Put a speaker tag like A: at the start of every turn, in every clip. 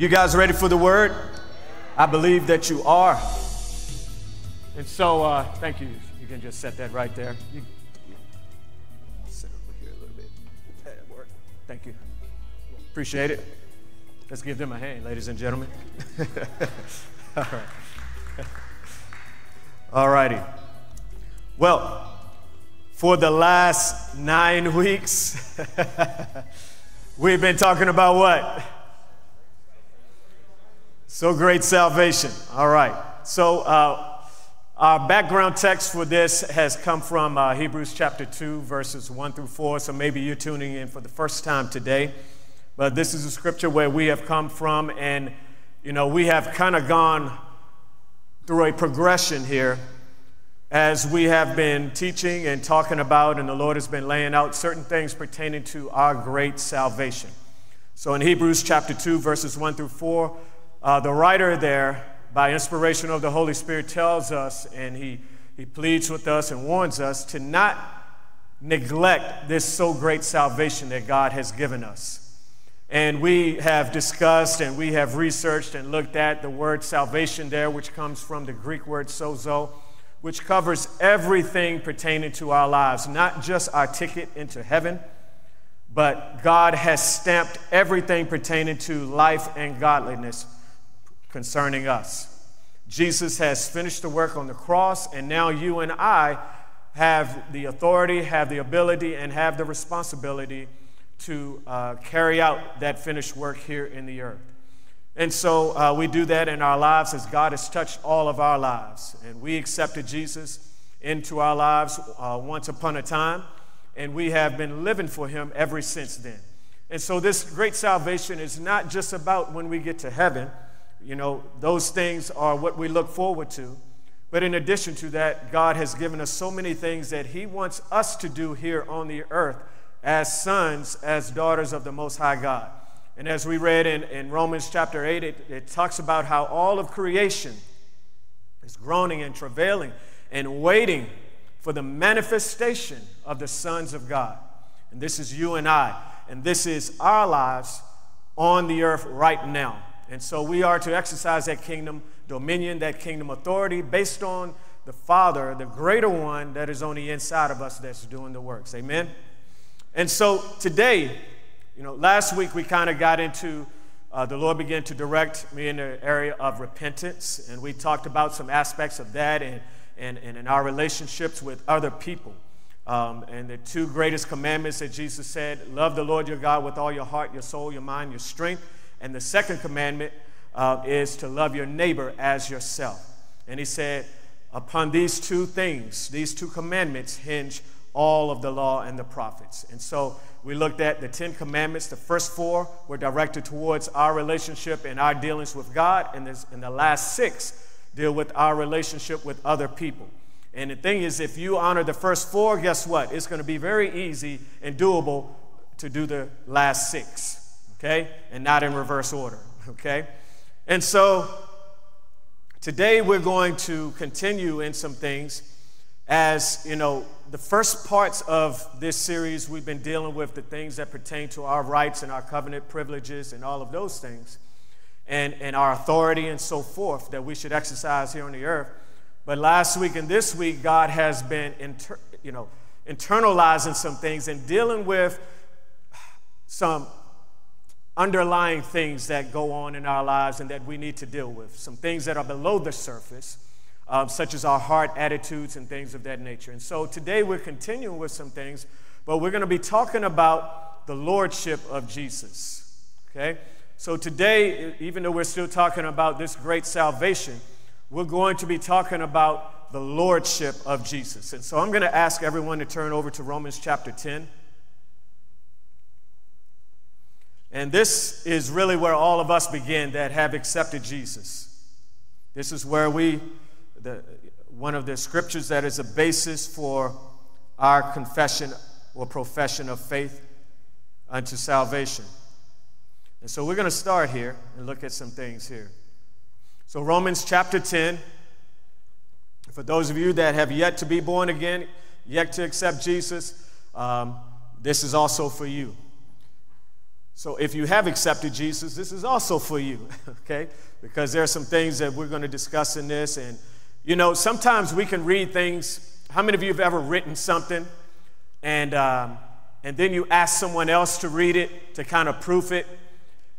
A: You guys ready for the word? I believe that you are. And so, uh, thank you. You can just set that right there. You, sit over here a little bit. That work. Thank you. Appreciate it. Let's give them a hand, ladies and gentlemen. All right. All righty. Well, for the last nine weeks, we've been talking about what? So great salvation. All right. So, uh, our background text for this has come from uh, Hebrews chapter 2, verses 1 through 4. So, maybe you're tuning in for the first time today. But this is a scripture where we have come from, and, you know, we have kind of gone through a progression here as we have been teaching and talking about, and the Lord has been laying out certain things pertaining to our great salvation. So, in Hebrews chapter 2, verses 1 through 4, uh, the writer there, by inspiration of the Holy Spirit, tells us and he, he pleads with us and warns us to not neglect this so great salvation that God has given us. And we have discussed and we have researched and looked at the word salvation there, which comes from the Greek word sozo, which covers everything pertaining to our lives, not just our ticket into heaven, but God has stamped everything pertaining to life and godliness concerning us. Jesus has finished the work on the cross, and now you and I have the authority, have the ability, and have the responsibility to uh, carry out that finished work here in the earth. And so uh, we do that in our lives as God has touched all of our lives. And we accepted Jesus into our lives uh, once upon a time, and we have been living for him ever since then. And so this great salvation is not just about when we get to heaven you know, those things are what we look forward to. But in addition to that, God has given us so many things that He wants us to do here on the earth as sons, as daughters of the Most High God. And as we read in, in Romans chapter 8, it, it talks about how all of creation is groaning and travailing and waiting for the manifestation of the sons of God. And this is you and I. And this is our lives on the earth right now. And so we are to exercise that kingdom dominion, that kingdom authority based on the Father, the greater one that is on the inside of us that's doing the works. Amen? And so today, you know, last week we kind of got into, uh, the Lord began to direct me in the area of repentance, and we talked about some aspects of that and, and, and in our relationships with other people. Um, and the two greatest commandments that Jesus said love the Lord your God with all your heart, your soul, your mind, your strength and the second commandment uh, is to love your neighbor as yourself. And he said, upon these two things, these two commandments hinge all of the law and the prophets. And so we looked at the Ten Commandments. The first four were directed towards our relationship and our dealings with God, and, this, and the last six deal with our relationship with other people. And the thing is, if you honor the first four, guess what? It's going to be very easy and doable to do the last six okay? And not in reverse order, okay? And so today we're going to continue in some things as, you know, the first parts of this series we've been dealing with the things that pertain to our rights and our covenant privileges and all of those things and, and our authority and so forth that we should exercise here on the earth. But last week and this week, God has been, inter, you know, internalizing some things and dealing with some underlying things that go on in our lives and that we need to deal with, some things that are below the surface, um, such as our heart attitudes and things of that nature. And so today we're continuing with some things, but we're going to be talking about the lordship of Jesus. Okay? So today, even though we're still talking about this great salvation, we're going to be talking about the lordship of Jesus. And so I'm going to ask everyone to turn over to Romans chapter 10. And this is really where all of us begin that have accepted Jesus. This is where we, the, one of the scriptures that is a basis for our confession or profession of faith unto salvation. And so we're going to start here and look at some things here. So, Romans chapter 10, for those of you that have yet to be born again, yet to accept Jesus, um, this is also for you. So if you have accepted Jesus, this is also for you, okay? Because there are some things that we're going to discuss in this. And, you know, sometimes we can read things. How many of you have ever written something and, um, and then you ask someone else to read it to kind of proof it?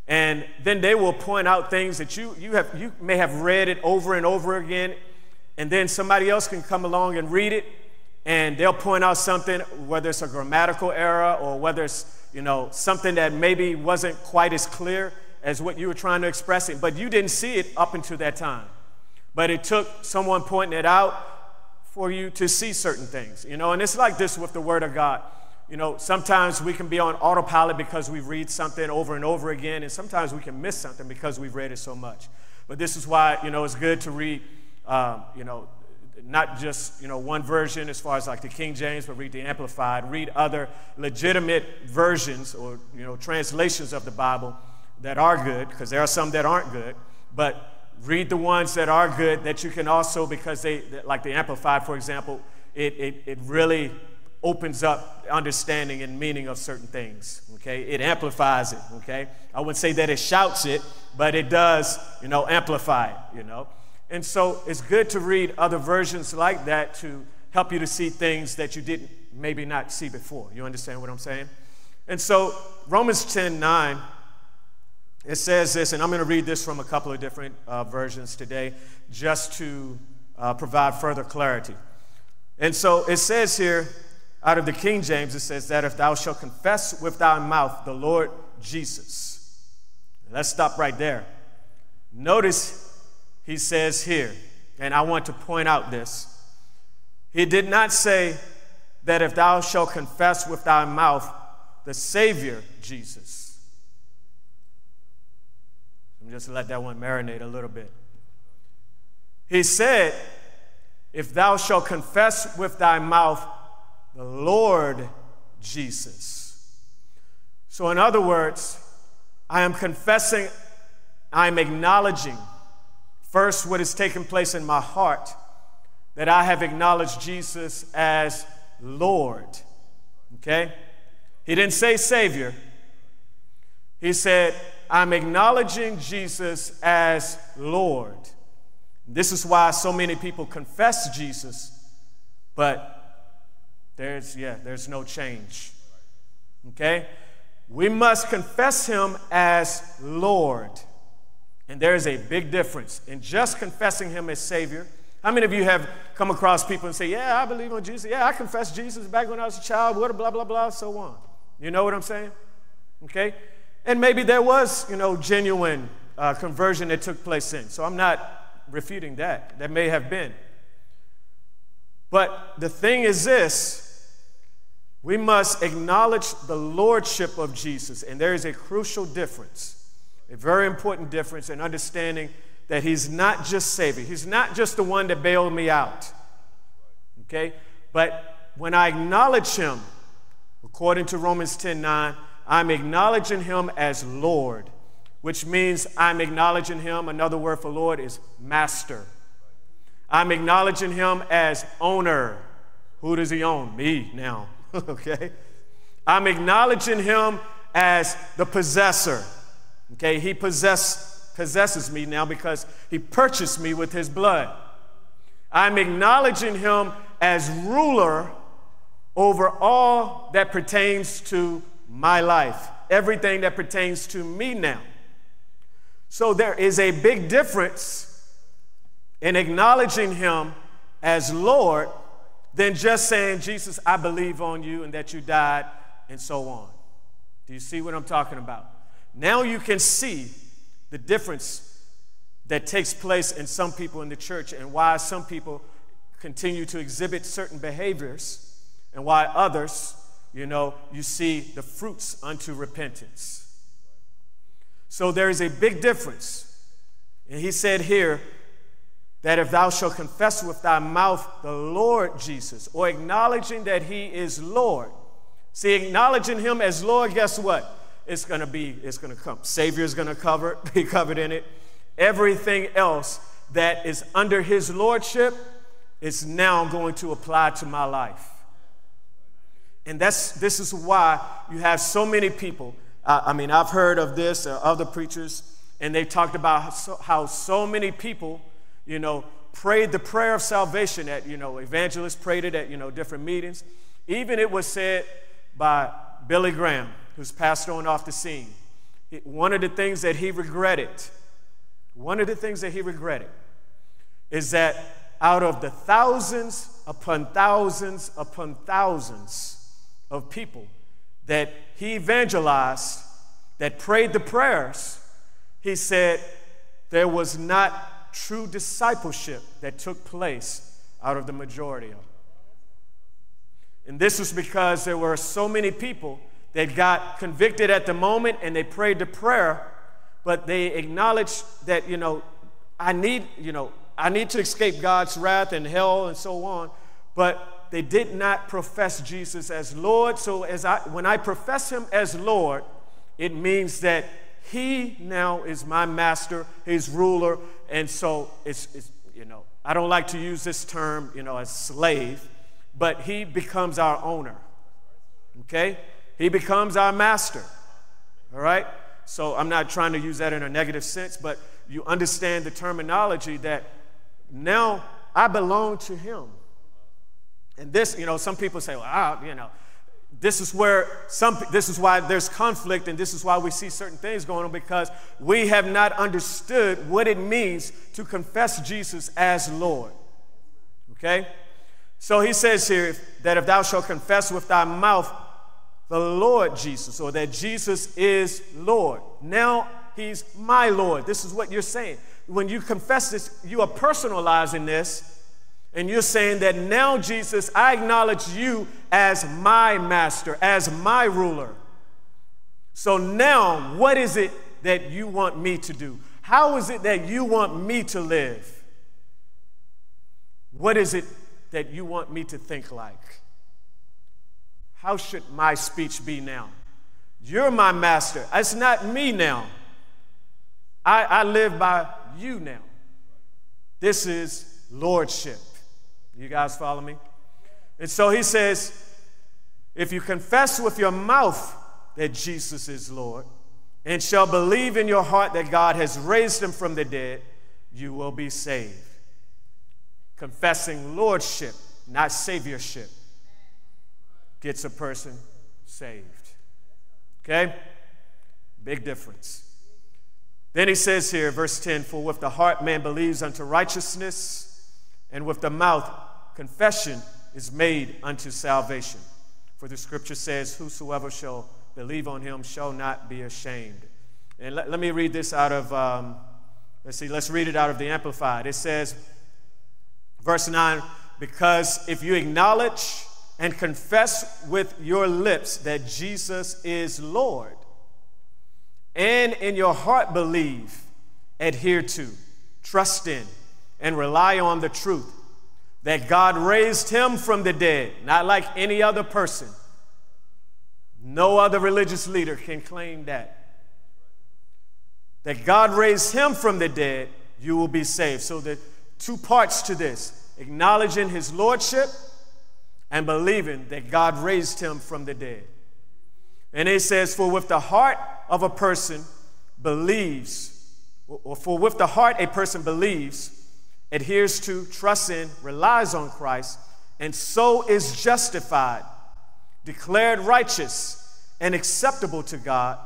A: And then they will point out things that you, you, have, you may have read it over and over again. And then somebody else can come along and read it and they'll point out something, whether it's a grammatical error or whether it's, you know, something that maybe wasn't quite as clear as what you were trying to express it, but you didn't see it up until that time. But it took someone pointing it out for you to see certain things, you know, and it's like this with the Word of God. You know, sometimes we can be on autopilot because we read something over and over again, and sometimes we can miss something because we've read it so much. But this is why, you know, it's good to read, um, you know, not just you know one version as far as like the King James, but read the Amplified, read other legitimate versions or you know translations of the Bible that are good, because there are some that aren't good, but read the ones that are good that you can also because they like the Amplified, for example, it, it, it really opens up understanding and meaning of certain things okay? It amplifies it okay? I wouldn't say that it shouts it but it does you know amplify it you know and so it's good to read other versions like that to help you to see things that you didn't maybe not see before. You understand what I'm saying? And so Romans 10 9, it says this, and I'm going to read this from a couple of different uh, versions today just to uh, provide further clarity. And so it says here, out of the King James, it says that if thou shalt confess with thy mouth the Lord Jesus. Let's stop right there. Notice he says here, and I want to point out this. He did not say that if thou shalt confess with thy mouth the Savior Jesus. Let me just let that one marinate a little bit. He said, if thou shalt confess with thy mouth the Lord Jesus. So, in other words, I am confessing, I am acknowledging First, what has taken place in my heart that I have acknowledged Jesus as Lord. Okay? He didn't say Savior. He said, I'm acknowledging Jesus as Lord. This is why so many people confess Jesus, but there's, yeah, there's no change. Okay? We must confess him as Lord. And there is a big difference in just confessing Him as Savior. How many of you have come across people and say, Yeah, I believe in Jesus. Yeah, I confessed Jesus back when I was a child, what, blah, blah, blah, so on. You know what I'm saying? Okay? And maybe there was, you know, genuine uh, conversion that took place in. So I'm not refuting that. That may have been. But the thing is this we must acknowledge the lordship of Jesus, and there is a crucial difference a very important difference in understanding that He's not just Savior. He's not just the one that bailed me out. Okay? But when I acknowledge Him, according to Romans 10 9, I'm acknowledging Him as Lord, which means I'm acknowledging Him. Another word for Lord is Master. I'm acknowledging Him as owner. Who does He own? Me now. okay? I'm acknowledging Him as the possessor. Okay, he possess, possesses me now because he purchased me with his blood. I'm acknowledging him as ruler over all that pertains to my life, everything that pertains to me now. So there is a big difference in acknowledging him as Lord than just saying, Jesus, I believe on you and that you died, and so on. Do you see what I'm talking about? Now you can see the difference that takes place in some people in the church and why some people continue to exhibit certain behaviors and why others, you know, you see the fruits unto repentance. So there is a big difference. And he said here that if thou shalt confess with thy mouth the Lord Jesus, or acknowledging that he is Lord. See, acknowledging him as Lord, guess what? It's going to be, it's going to come. Savior is going to cover, be covered in it. Everything else that is under his lordship is now going to apply to my life. And that's, this is why you have so many people I, I mean, I've heard of this, uh, other preachers, and they talked about how so, how so many people, you know, prayed the prayer of salvation at, you know, evangelists prayed it at, you know, different meetings. Even it was said by Billy Graham, who's passed on off the scene. It, one of the things that he regretted, one of the things that he regretted is that out of the thousands upon thousands upon thousands of people that he evangelized, that prayed the prayers, he said there was not true discipleship that took place out of the majority of them. And this was because there were so many people that got convicted at the moment and they prayed the prayer, but they acknowledged that, you know, I need, you know, I need to escape God's wrath and hell and so on, but they did not profess Jesus as Lord. So as I, when I profess him as Lord, it means that he now is my master, his ruler, and so it's, it's you know, I don't like to use this term, you know, as slave, but he becomes our owner. Okay? He becomes our master. All right? So I'm not trying to use that in a negative sense, but you understand the terminology that now I belong to him. And this, you know, some people say, well, you know, this is where some this is why there's conflict and this is why we see certain things going on because we have not understood what it means to confess Jesus as Lord. Okay? So he says here that if thou shalt confess with thy mouth the Lord Jesus, or that Jesus is Lord. Now he's my Lord. This is what you're saying. When you confess this, you are personalizing this and you're saying that now, Jesus, I acknowledge you as my master, as my ruler. So now, what is it that you want me to do? How is it that you want me to live? What is it that you want me to think like? How should my speech be now? You're my master. It's not me now. I, I live by you now. This is lordship. You guys follow me? And so he says, if you confess with your mouth that Jesus is Lord and shall believe in your heart that God has raised him from the dead, you will be saved. Confessing lordship, not saviorship, gets a person saved. Okay? Big difference. Then he says here, verse 10 For with the heart man believes unto righteousness and with the mouth confession is made unto salvation. For the scripture says, Whosoever shall believe on him shall not be ashamed. And let, let me read this out of, um, let's see, let's read it out of the Amplified. It says, verse 9, because if you acknowledge and confess with your lips that Jesus is Lord, and in your heart believe, adhere to, trust in, and rely on the truth that God raised him from the dead, not like any other person. No other religious leader can claim that. That God raised him from the dead, you will be saved. So, the two parts to this acknowledging his lordship and believing that God raised him from the dead. And it says, For with the heart of a person believes, or for with the heart a person believes adheres to, trusts in, relies on Christ, and so is justified, declared righteous, and acceptable to God.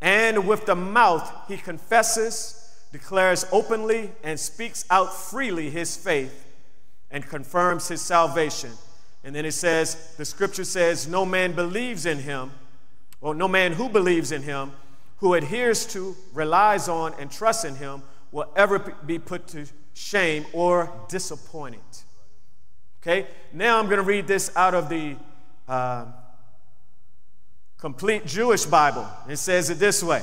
A: And with the mouth he confesses, declares openly, and speaks out freely his faith, and confirms his salvation. And then it says, the scripture says, No man believes in him, or no man who believes in him, who adheres to, relies on, and trusts in him, will ever be put to shame, or disappointed. Okay, now I'm going to read this out of the uh, complete Jewish Bible. It says it this way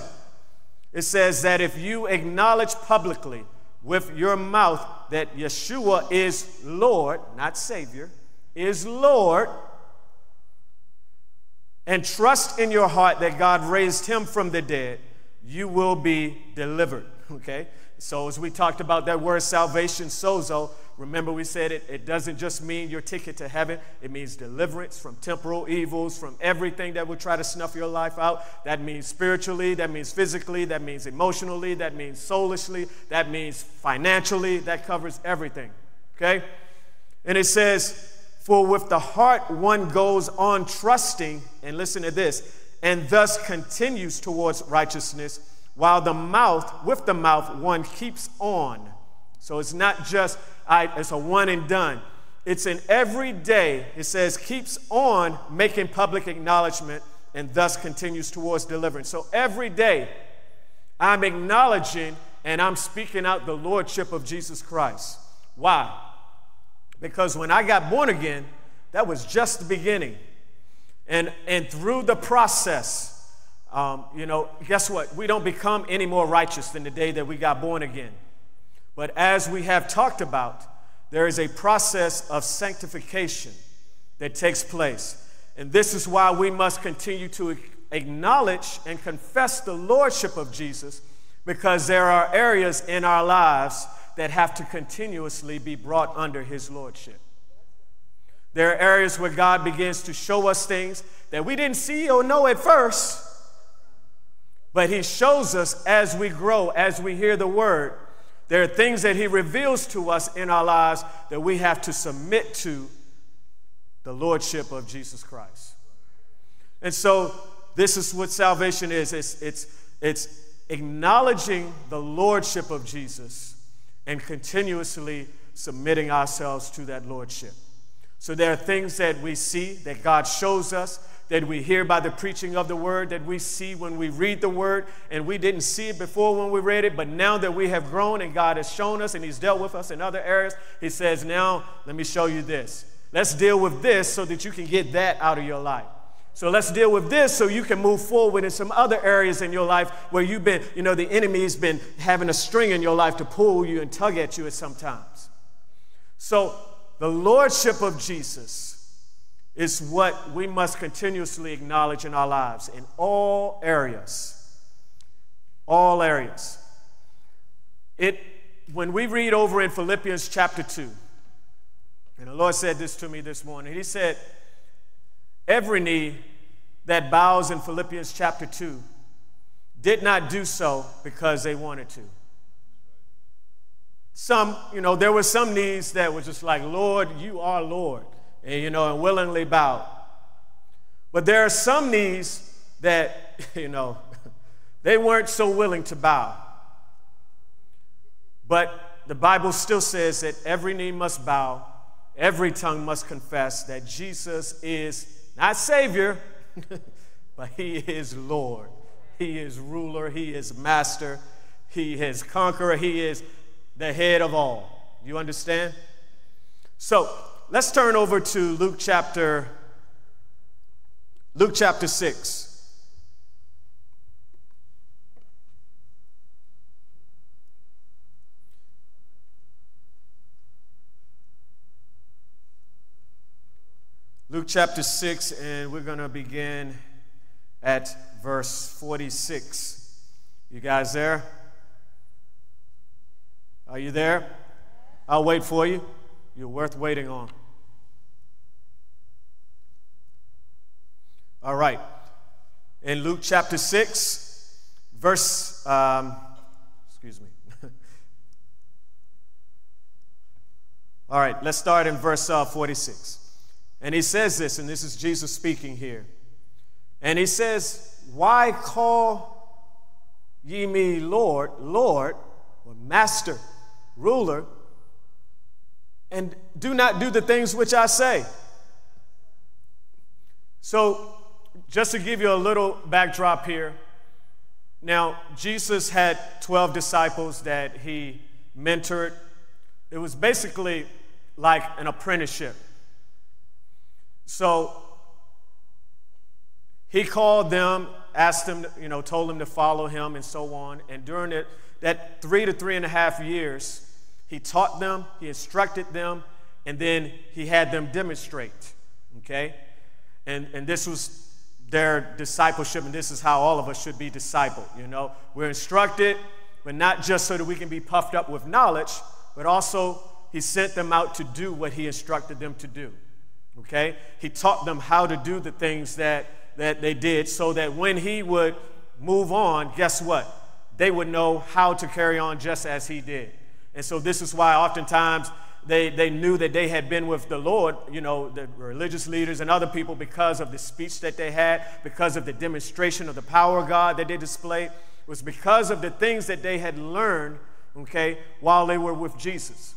A: it says that if you acknowledge publicly with your mouth that Yeshua is Lord, not Savior, is Lord, and trust in your heart that God raised him from the dead, you will be delivered. Okay? So, as we talked about that word salvation, sozo, remember we said it, it doesn't just mean your ticket to heaven, it means deliverance from temporal evils, from everything that would try to snuff your life out. That means spiritually, that means physically, that means emotionally, that means soulishly, that means financially, that covers everything. Okay? And it says, For with the heart one goes on trusting, and listen to this, and thus continues towards righteousness while the mouth, with the mouth, one keeps on. So it's not just, I, it's a one and done. It's an every day, it says, keeps on making public acknowledgement and thus continues towards deliverance. So every day, I'm acknowledging and I'm speaking out the lordship of Jesus Christ. Why? Because when I got born again, that was just the beginning. And, and through the process, um, you know, guess what? We don't become any more righteous than the day that we got born again. But as we have talked about, there is a process of sanctification that takes place. And this is why we must continue to acknowledge and confess the lordship of Jesus because there are areas in our lives that have to continuously be brought under his lordship. There are areas where God begins to show us things that we didn't see or know at first but He shows us as we grow, as we hear the word. There are things that He reveals to us in our lives that we have to submit to the Lordship of Jesus Christ. And so, this is what salvation is it's, it's, it's acknowledging the Lordship of Jesus and continuously submitting ourselves to that Lordship. So, there are things that we see that God shows us that we hear by the preaching of the word, that we see when we read the word, and we didn't see it before when we read it, but now that we have grown and God has shown us and He's dealt with us in other areas, He says, Now let me show you this. Let's deal with this so that you can get that out of your life. So let's deal with this so you can move forward in some other areas in your life where you've been, you know, the enemy's been having a string in your life to pull you and tug at you at sometimes. So the lordship of Jesus is what we must continuously acknowledge in our lives in all areas. All areas. It, when we read over in Philippians chapter 2, and the Lord said this to me this morning, He said, Every knee that bows in Philippians chapter 2 did not do so because they wanted to. Some, you know, there were some knees that were just like, Lord, you are Lord and, you know, and willingly bowed. But there are some knees that, you know, they weren't so willing to bow. But the Bible still says that every knee must bow, every tongue must confess that Jesus is not Savior, but He is Lord. He is ruler, He is master, He is conqueror, He is the head of all. You understand? So, let's turn over to Luke chapter Luke chapter 6. Luke chapter 6, and we're going to begin at verse 46. You guys there? Are you there? I'll wait for you. You're worth waiting on. All right. In Luke chapter 6, verse, um, excuse me. All right, let's start in verse uh, 46. And he says this, and this is Jesus speaking here. And he says, Why call ye me Lord, Lord, or Master, ruler, and do not do the things which I say. So, just to give you a little backdrop here, now, Jesus had 12 disciples that he mentored. It was basically like an apprenticeship. So, he called them, asked them, you know, told them to follow him, and so on. And during it, that three to three and a half years, he taught them, he instructed them, and then he had them demonstrate. Okay? And, and this was their discipleship, and this is how all of us should be discipled. You know, we're instructed, but not just so that we can be puffed up with knowledge, but also he sent them out to do what he instructed them to do. Okay? He taught them how to do the things that, that they did so that when he would move on, guess what? They would know how to carry on just as he did. And so this is why oftentimes they, they knew that they had been with the Lord, you know, the religious leaders and other people because of the speech that they had, because of the demonstration of the power of God that they displayed, was because of the things that they had learned, okay, while they were with Jesus.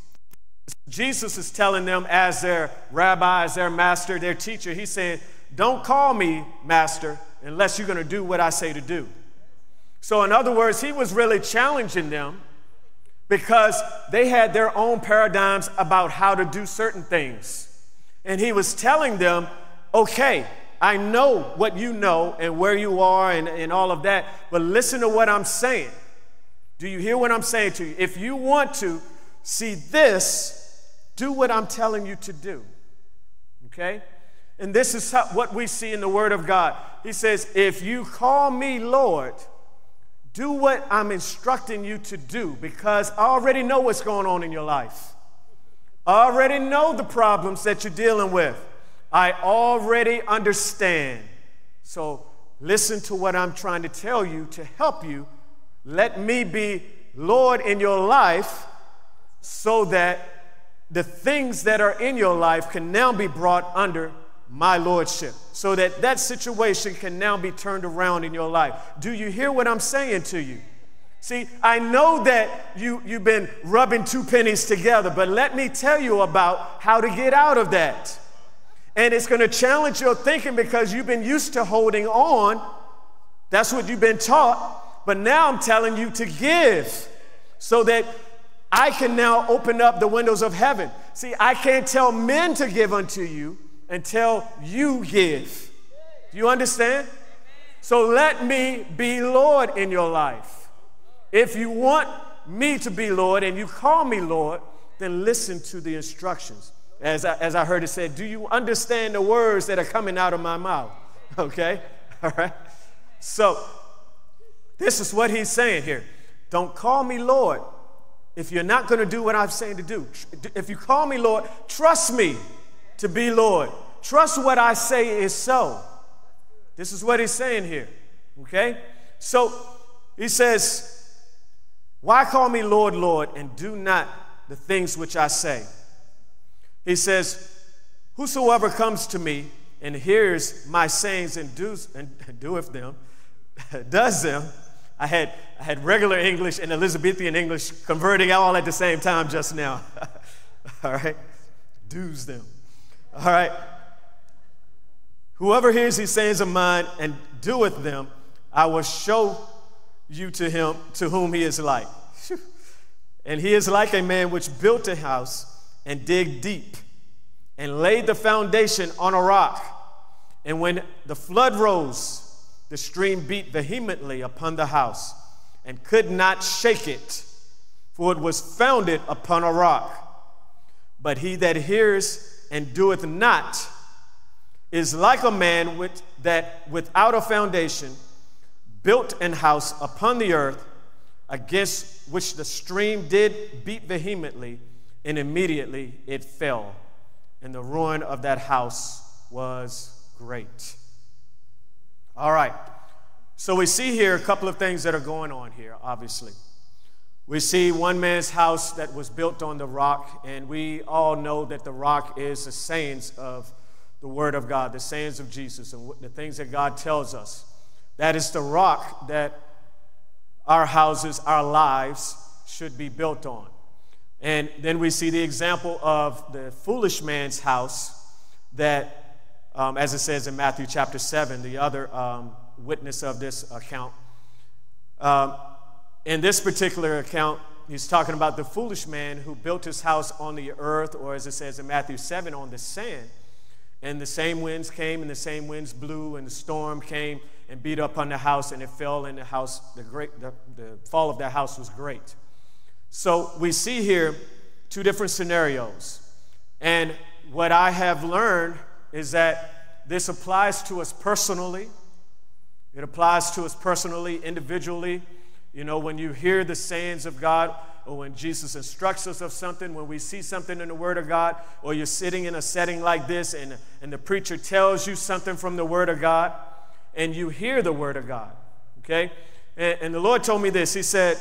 A: Jesus is telling them as their rabbi, as their master, their teacher, he's saying, Don't call me master unless you're going to do what I say to do. So, in other words, he was really challenging them because they had their own paradigms about how to do certain things. And he was telling them, okay, I know what you know and where you are and, and all of that, but listen to what I'm saying. Do you hear what I'm saying to you? If you want to see this, do what I'm telling you to do. Okay? And this is how, what we see in the Word of God. He says, If you call me Lord, do what I'm instructing you to do because I already know what's going on in your life. I already know the problems that you're dealing with. I already understand. So listen to what I'm trying to tell you to help you. Let me be Lord in your life so that the things that are in your life can now be brought under my lordship so that that situation can now be turned around in your life. Do you hear what I'm saying to you? See, I know that you, you've been rubbing two pennies together, but let me tell you about how to get out of that. And it's going to challenge your thinking because you've been used to holding on. That's what you've been taught. But now I'm telling you to give so that I can now open up the windows of heaven. See, I can't tell men to give unto you until you give. Do you understand? So let me be Lord in your life. If you want me to be Lord and you call me Lord, then listen to the instructions. As I, as I heard it said, do you understand the words that are coming out of my mouth? Okay? All right? So, this is what he's saying here. Don't call me Lord if you're not going to do what I'm saying to do. If you call me Lord, trust me to be Lord. Trust what I say is so. This is what he's saying here. Okay? So he says, Why call me Lord, Lord, and do not the things which I say? He says, Whosoever comes to me and hears my sayings and does and doeth them, does them. I had I had regular English and Elizabethan English converting all at the same time just now. all right, Do's them. All right. Whoever hears these sayings of mine and doeth them, I will show you to him to whom he is like. and he is like a man which built a house and dig deep and laid the foundation on a rock. And when the flood rose, the stream beat vehemently upon the house and could not shake it, for it was founded upon a rock. But he that hears and doeth not is like a man with, that without a foundation built an house upon the earth against which the stream did beat vehemently, and immediately it fell and the ruin of that house was great. All right. So we see here a couple of things that are going on here, obviously. We see one man's house that was built on the rock, and we all know that the rock is the sayings of the Word of God, the sayings of Jesus, and the things that God tells us. That is the rock that our houses, our lives should be built on. And then we see the example of the foolish man's house that, um, as it says in Matthew chapter 7, the other um, witness of this account. Um, in this particular account, he's talking about the foolish man who built his house on the earth, or as it says in Matthew 7, on the sand. And the same winds came, and the same winds blew, and the storm came and beat up on the house, and it fell, and the house, the, great, the, the fall of that house was great. So we see here two different scenarios. And what I have learned is that this applies to us personally. It applies to us personally, individually. You know, when you hear the sayings of God, or when Jesus instructs us of something, when we see something in the Word of God, or you're sitting in a setting like this and, and the preacher tells you something from the Word of God, and you hear the Word of God, okay? And, and the Lord told me this He said,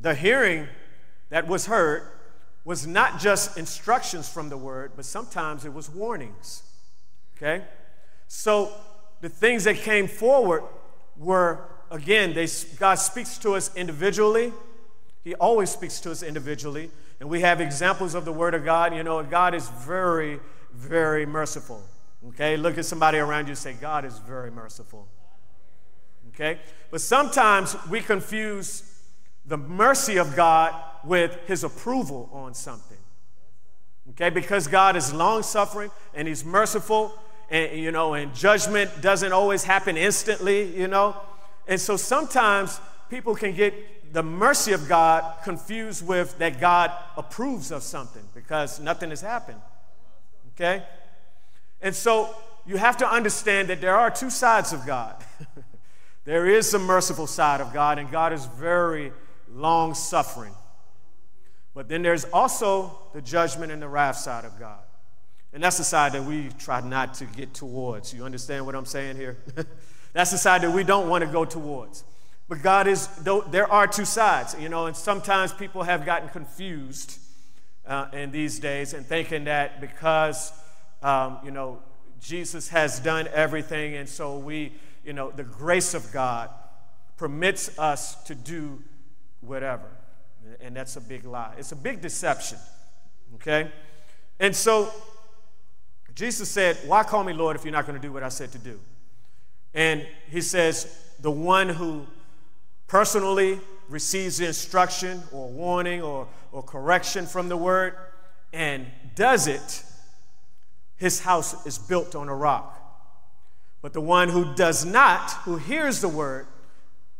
A: the hearing that was heard was not just instructions from the Word, but sometimes it was warnings, okay? So the things that came forward were, again, they, God speaks to us individually he always speaks to us individually. And we have examples of the Word of God. You know, God is very, very merciful. Okay? Look at somebody around you and say, God is very merciful. Okay? But sometimes we confuse the mercy of God with His approval on something. Okay? Because God is long suffering and He's merciful, and, you know, and judgment doesn't always happen instantly, you know. And so sometimes people can get the mercy of God confused with that God approves of something because nothing has happened. Okay? And so you have to understand that there are two sides of God. there is the merciful side of God, and God is very long suffering. But then there's also the judgment and the wrath side of God. And that's the side that we try not to get towards. You understand what I'm saying here? that's the side that we don't want to go towards. But God is, there are two sides, you know, and sometimes people have gotten confused uh, in these days and thinking that because, um, you know, Jesus has done everything, and so we, you know, the grace of God permits us to do whatever. And that's a big lie. It's a big deception, okay? And so Jesus said, Why call me Lord if you're not going to do what I said to do? And he says, The one who personally receives instruction or warning or, or correction from the word and does it, his house is built on a rock. But the one who does not, who hears the word,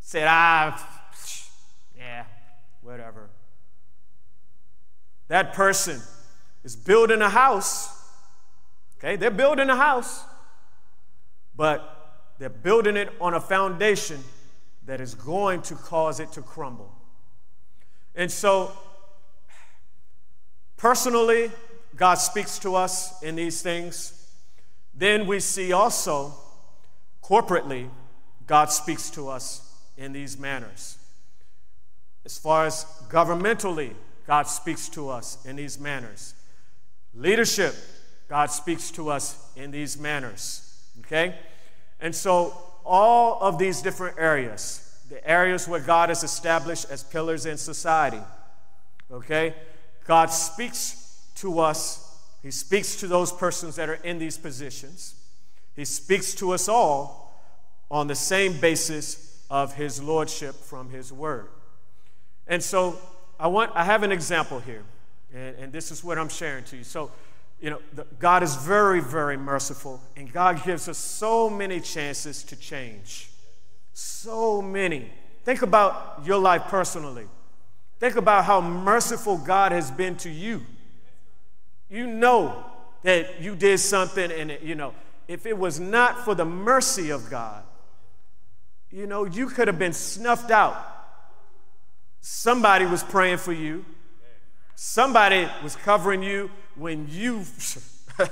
A: said, ah, yeah, whatever. That person is building a house. Okay, they're building a house, but they're building it on a foundation that is going to cause it to crumble. And so, personally, God speaks to us in these things. Then we see also, corporately, God speaks to us in these manners. As far as governmentally, God speaks to us in these manners. Leadership, God speaks to us in these manners. Okay? And so all of these different areas, the areas where God has established as pillars in society. Okay? God speaks to us, He speaks to those persons that are in these positions. He speaks to us all on the same basis of His Lordship from His Word. And so I want I have an example here, and, and this is what I'm sharing to you. So you know, the, God is very, very merciful, and God gives us so many chances to change. So many. Think about your life personally. Think about how merciful God has been to you. You know that you did something, and, you know, if it was not for the mercy of God, you know, you could have been snuffed out. Somebody was praying for you, somebody was covering you when you,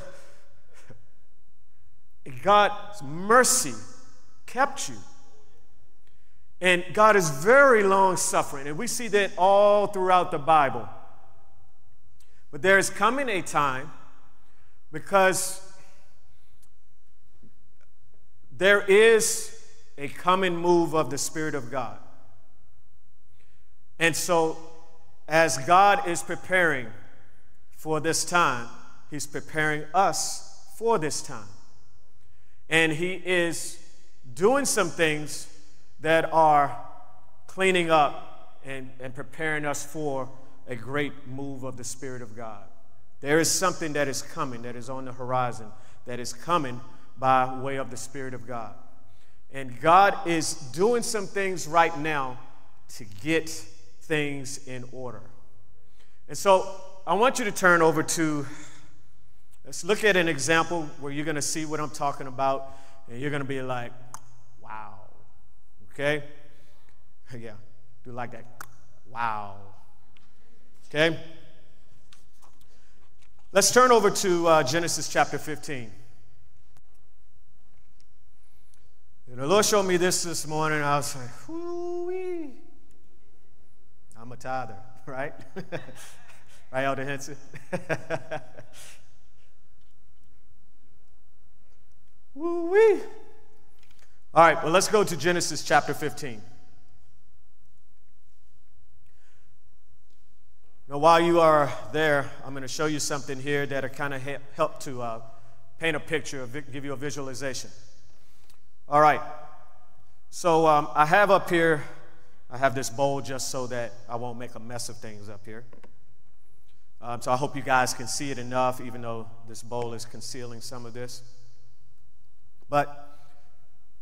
A: God's mercy kept you. And God is very long suffering. And we see that all throughout the Bible. But there is coming a time because there is a coming move of the Spirit of God. And so, as God is preparing for this time. He's preparing us for this time. And He is doing some things that are cleaning up and, and preparing us for a great move of the Spirit of God. There is something that is coming, that is on the horizon, that is coming by way of the Spirit of God. And God is doing some things right now to get things in order. And so I want you to turn over to, let's look at an example where you're going to see what I'm talking about, and you're going to be like, wow. Okay? yeah, do like that. Wow. Okay? Let's turn over to uh, Genesis chapter 15. And the Lord showed me this this morning. I was like, whoo I'm a tither, right? right, Elder Henson? woo wee. All right, well, let's go to Genesis chapter 15. Now, while you are there, I'm going to show you something here that'll kind of help to uh, paint a picture, give you a visualization. All right. So um, I have up here, I have this bowl just so that I won't make a mess of things up here. Um, so I hope you guys can see it enough, even though this bowl is concealing some of this. But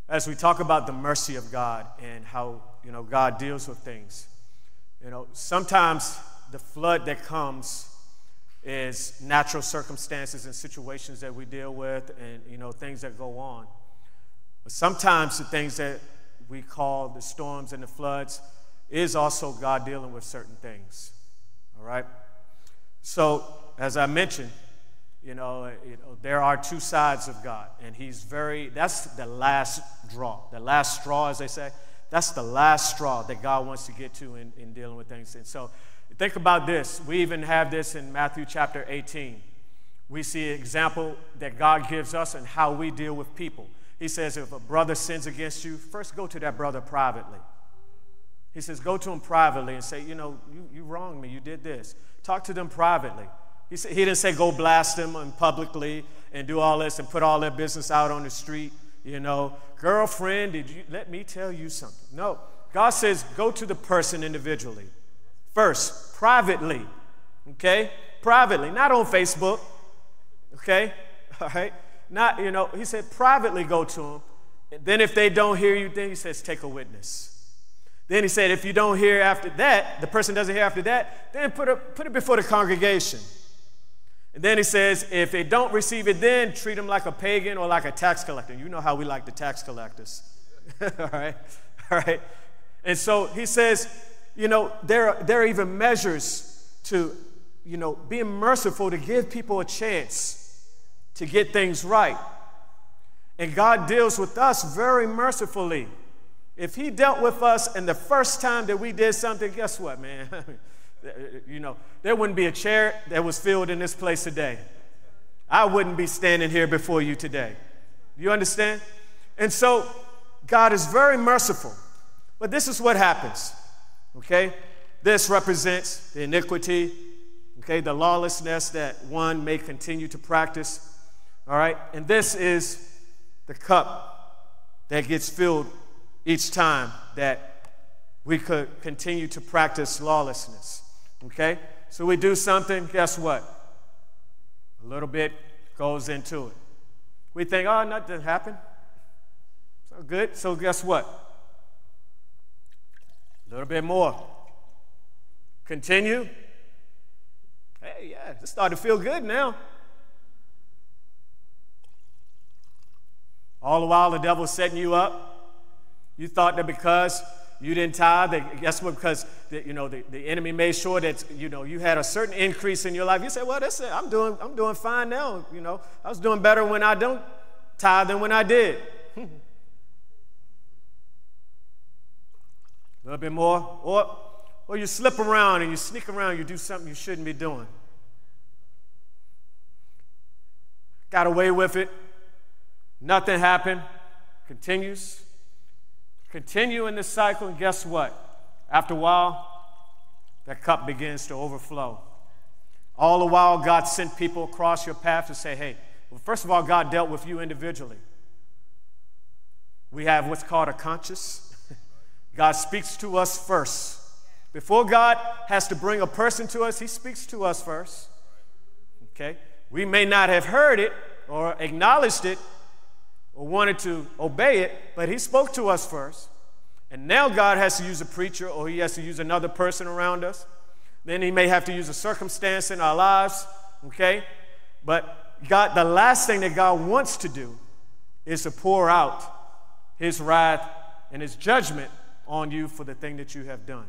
A: as we talk about the mercy of God and how you know God deals with things, you know sometimes the flood that comes is natural circumstances and situations that we deal with and you know things that go on but sometimes the things that we call the storms and the floods is also god dealing with certain things all right so as i mentioned you know, there are two sides of god and he's very that's the last draw the last straw as they say that's the last straw that god wants to get to in, in dealing with things and so Think about this. We even have this in Matthew chapter 18. We see an example that God gives us and how we deal with people. He says, if a brother sins against you, first go to that brother privately. He says, go to him privately and say, you know, you, you wronged me, you did this. Talk to them privately. He, said, he didn't say go blast them publicly and do all this and put all their business out on the street. You know, girlfriend, did you let me tell you something? No. God says go to the person individually. First, privately, okay? Privately, not on Facebook, okay? All right? Not, you know, he said privately go to them. Then if they don't hear you, then he says take a witness. Then he said if you don't hear after that, the person doesn't hear after that, then put it, put it before the congregation. And then he says if they don't receive it, then treat them like a pagan or like a tax collector. You know how we like the tax collectors. All right? All right? And so he says, you know, there, are, there are even measures to, you know, being merciful to give people a chance to get things right. And God deals with us very mercifully. If He dealt with us and the first time that we did something, guess what, man? you know, there wouldn't be a chair that was filled in this place today. I wouldn't be standing here before you today. You understand? And so, God is very merciful. But this is what happens Okay? This represents the iniquity, okay, the lawlessness that one may continue to practice. All right? And this is the cup that gets filled each time that we could continue to practice lawlessness. Okay? So we do something, guess what? A little bit goes into it. We think, oh, nothing happened. So good. So guess what? A little bit more. Continue. Hey, yeah, it's starting to feel good now. All the while, the devil's setting you up. You thought that because you didn't tithe, that guess what? Because the, you know the, the enemy made sure that you know you had a certain increase in your life. You said, "Well, that's it. I'm doing I'm doing fine now. You know, I was doing better when I don't tithe than when I did." A little bit more. Or, or you slip around and you sneak around, you do something you shouldn't be doing. Got away with it. Nothing happened. Continues. Continue in this cycle, and guess what? After a while, that cup begins to overflow. All the while, God sent people across your path to say, hey, well, first of all, God dealt with you individually. We have what's called a conscience God speaks to us first. Before God has to bring a person to us, He speaks to us first. Okay? We may not have heard it or acknowledged it or wanted to obey it, but He spoke to us first. And now God has to use a preacher or He has to use another person around us. Then He may have to use a circumstance in our lives. Okay? But God, the last thing that God wants to do is to pour out His wrath and His judgment on you for the thing that you have done.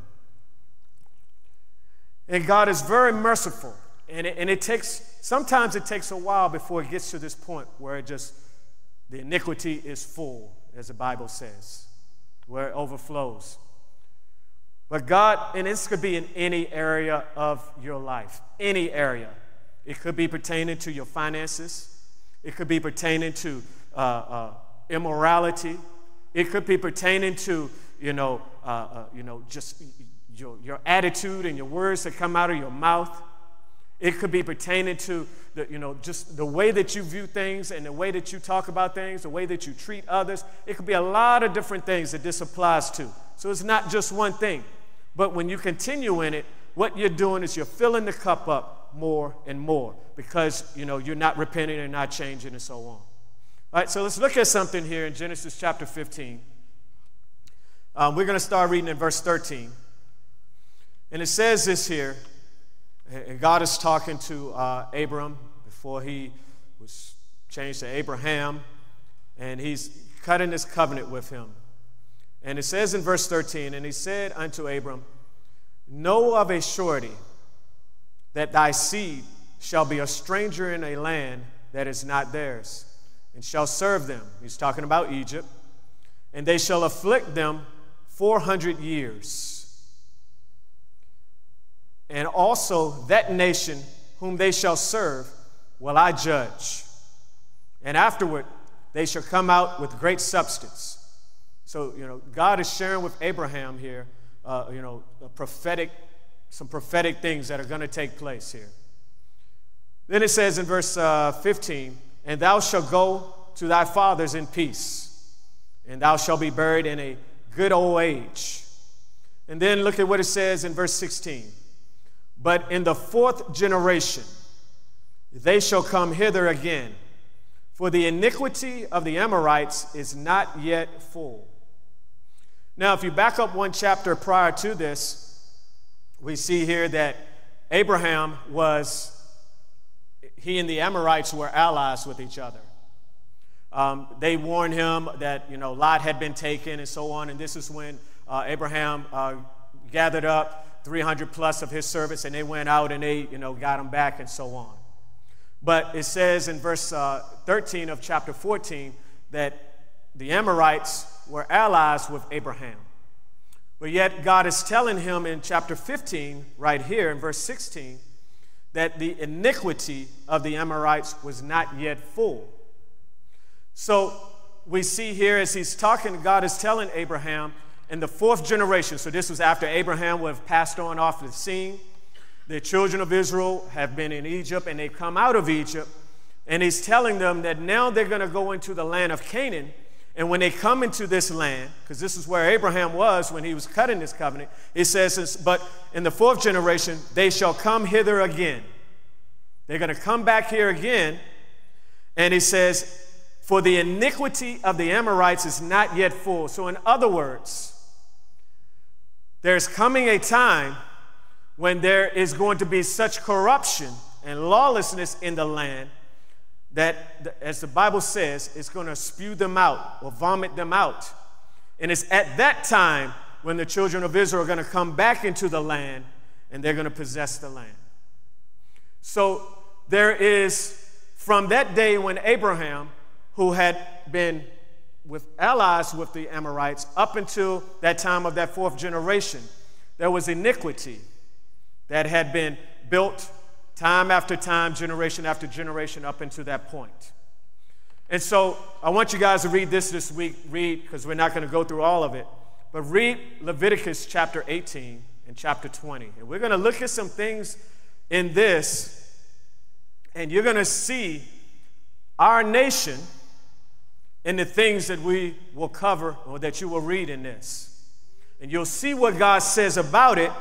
A: And God is very merciful. And it, and it takes, sometimes it takes a while before it gets to this point where it just, the iniquity is full, as the Bible says, where it overflows. But God, and this could be in any area of your life, any area. It could be pertaining to your finances, it could be pertaining to uh, uh, immorality, it could be pertaining to, you know, uh, uh you know, just your, your attitude and your words that come out of your mouth. It could be pertaining to the, you know, just the way that you view things and the way that you talk about things, the way that you treat others. It could be a lot of different things that this applies to. So it's not just one thing. But when you continue in it, what you're doing is you're filling the cup up more and more because, you know, you're not repenting and not changing and so on. All right, so let's look at something here in Genesis chapter 15. Um, we're going to start reading in verse 13. And it says this here, and God is talking to uh, Abram before he was changed to Abraham, and he's cutting this covenant with him. And it says in verse 13, And he said unto Abram, Know of a surety that thy seed shall be a stranger in a land that is not theirs, and shall serve them. He's talking about Egypt. And they shall afflict them 400 years and also that nation whom they shall serve will I judge. And afterward, they shall come out with great substance. So, you know, God is sharing with Abraham here, uh, you know, prophetic, some prophetic things that are going to take place here. Then it says in verse uh, 15, And thou shalt go to thy fathers in peace, and thou shalt be buried in a good old age. And then look at what it says in verse 16. But in the fourth generation, they shall come hither again, for the iniquity of the Amorites is not yet full. Now, if you back up one chapter prior to this, we see here that Abraham was, he and the Amorites were allies with each other. Um, they warned him that, you know, Lot had been taken and so on, and this is when uh, Abraham uh, gathered up 300 plus of his servants, and they went out and they, you know, got him back and so on. But it says in verse uh, 13 of chapter 14 that the Amorites were allies with Abraham. But yet, God is telling him in chapter 15, right here in verse 16, that the iniquity of the Amorites was not yet full. So we see here as he's talking, God is telling Abraham in the fourth generation, so this was after Abraham would have passed on off the scene. The children of Israel have been in Egypt and they've come out of Egypt. And he's telling them that now they're going to go into the land of Canaan. And when they come into this land, because this is where Abraham was when he was cutting this covenant, it says, But in the fourth generation, they shall come hither again. They're going to come back here again. And he says, For the iniquity of the Amorites is not yet full. So, in other words, there's coming a time when there is going to be such corruption and lawlessness in the land that, as the Bible says, it's going to spew them out or vomit them out. And it's at that time when the children of Israel are going to come back into the land and they're going to possess the land. So there is, from that day when Abraham, who had been with allies with the Amorites up until that time of that fourth generation. There was iniquity that had been built time after time, generation after generation, up until that point. And so I want you guys to read this this week. Read, because we're not going to go through all of it, but read Leviticus chapter 18 and chapter 20. And we're going to look at some things in this, and you're going to see our nation in the things that we will cover or that you will read in this. And you'll see what God says about it,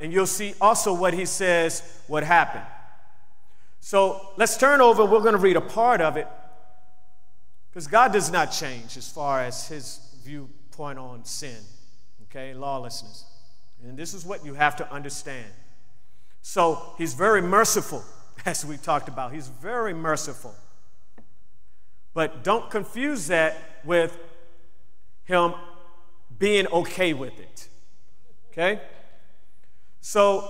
A: and you'll see also what He says what happened. So let's turn over. We're going to read a part of it because God does not change as far as His viewpoint on sin, okay, lawlessness. And this is what you have to understand. So He's very merciful, as we talked about. He's very merciful. But don't confuse that with him being okay with it. Okay? So,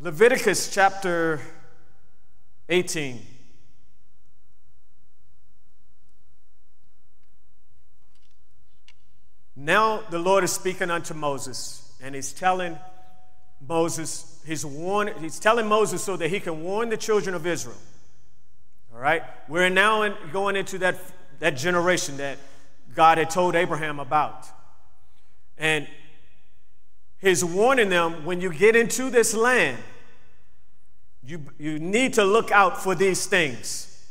A: Leviticus chapter 18. Now the Lord is speaking unto Moses, and he's telling Moses, he's, warning, he's telling Moses so that he can warn the children of Israel. Right? We're now in, going into that, that generation that God had told Abraham about. And he's warning them when you get into this land, you, you need to look out for these things.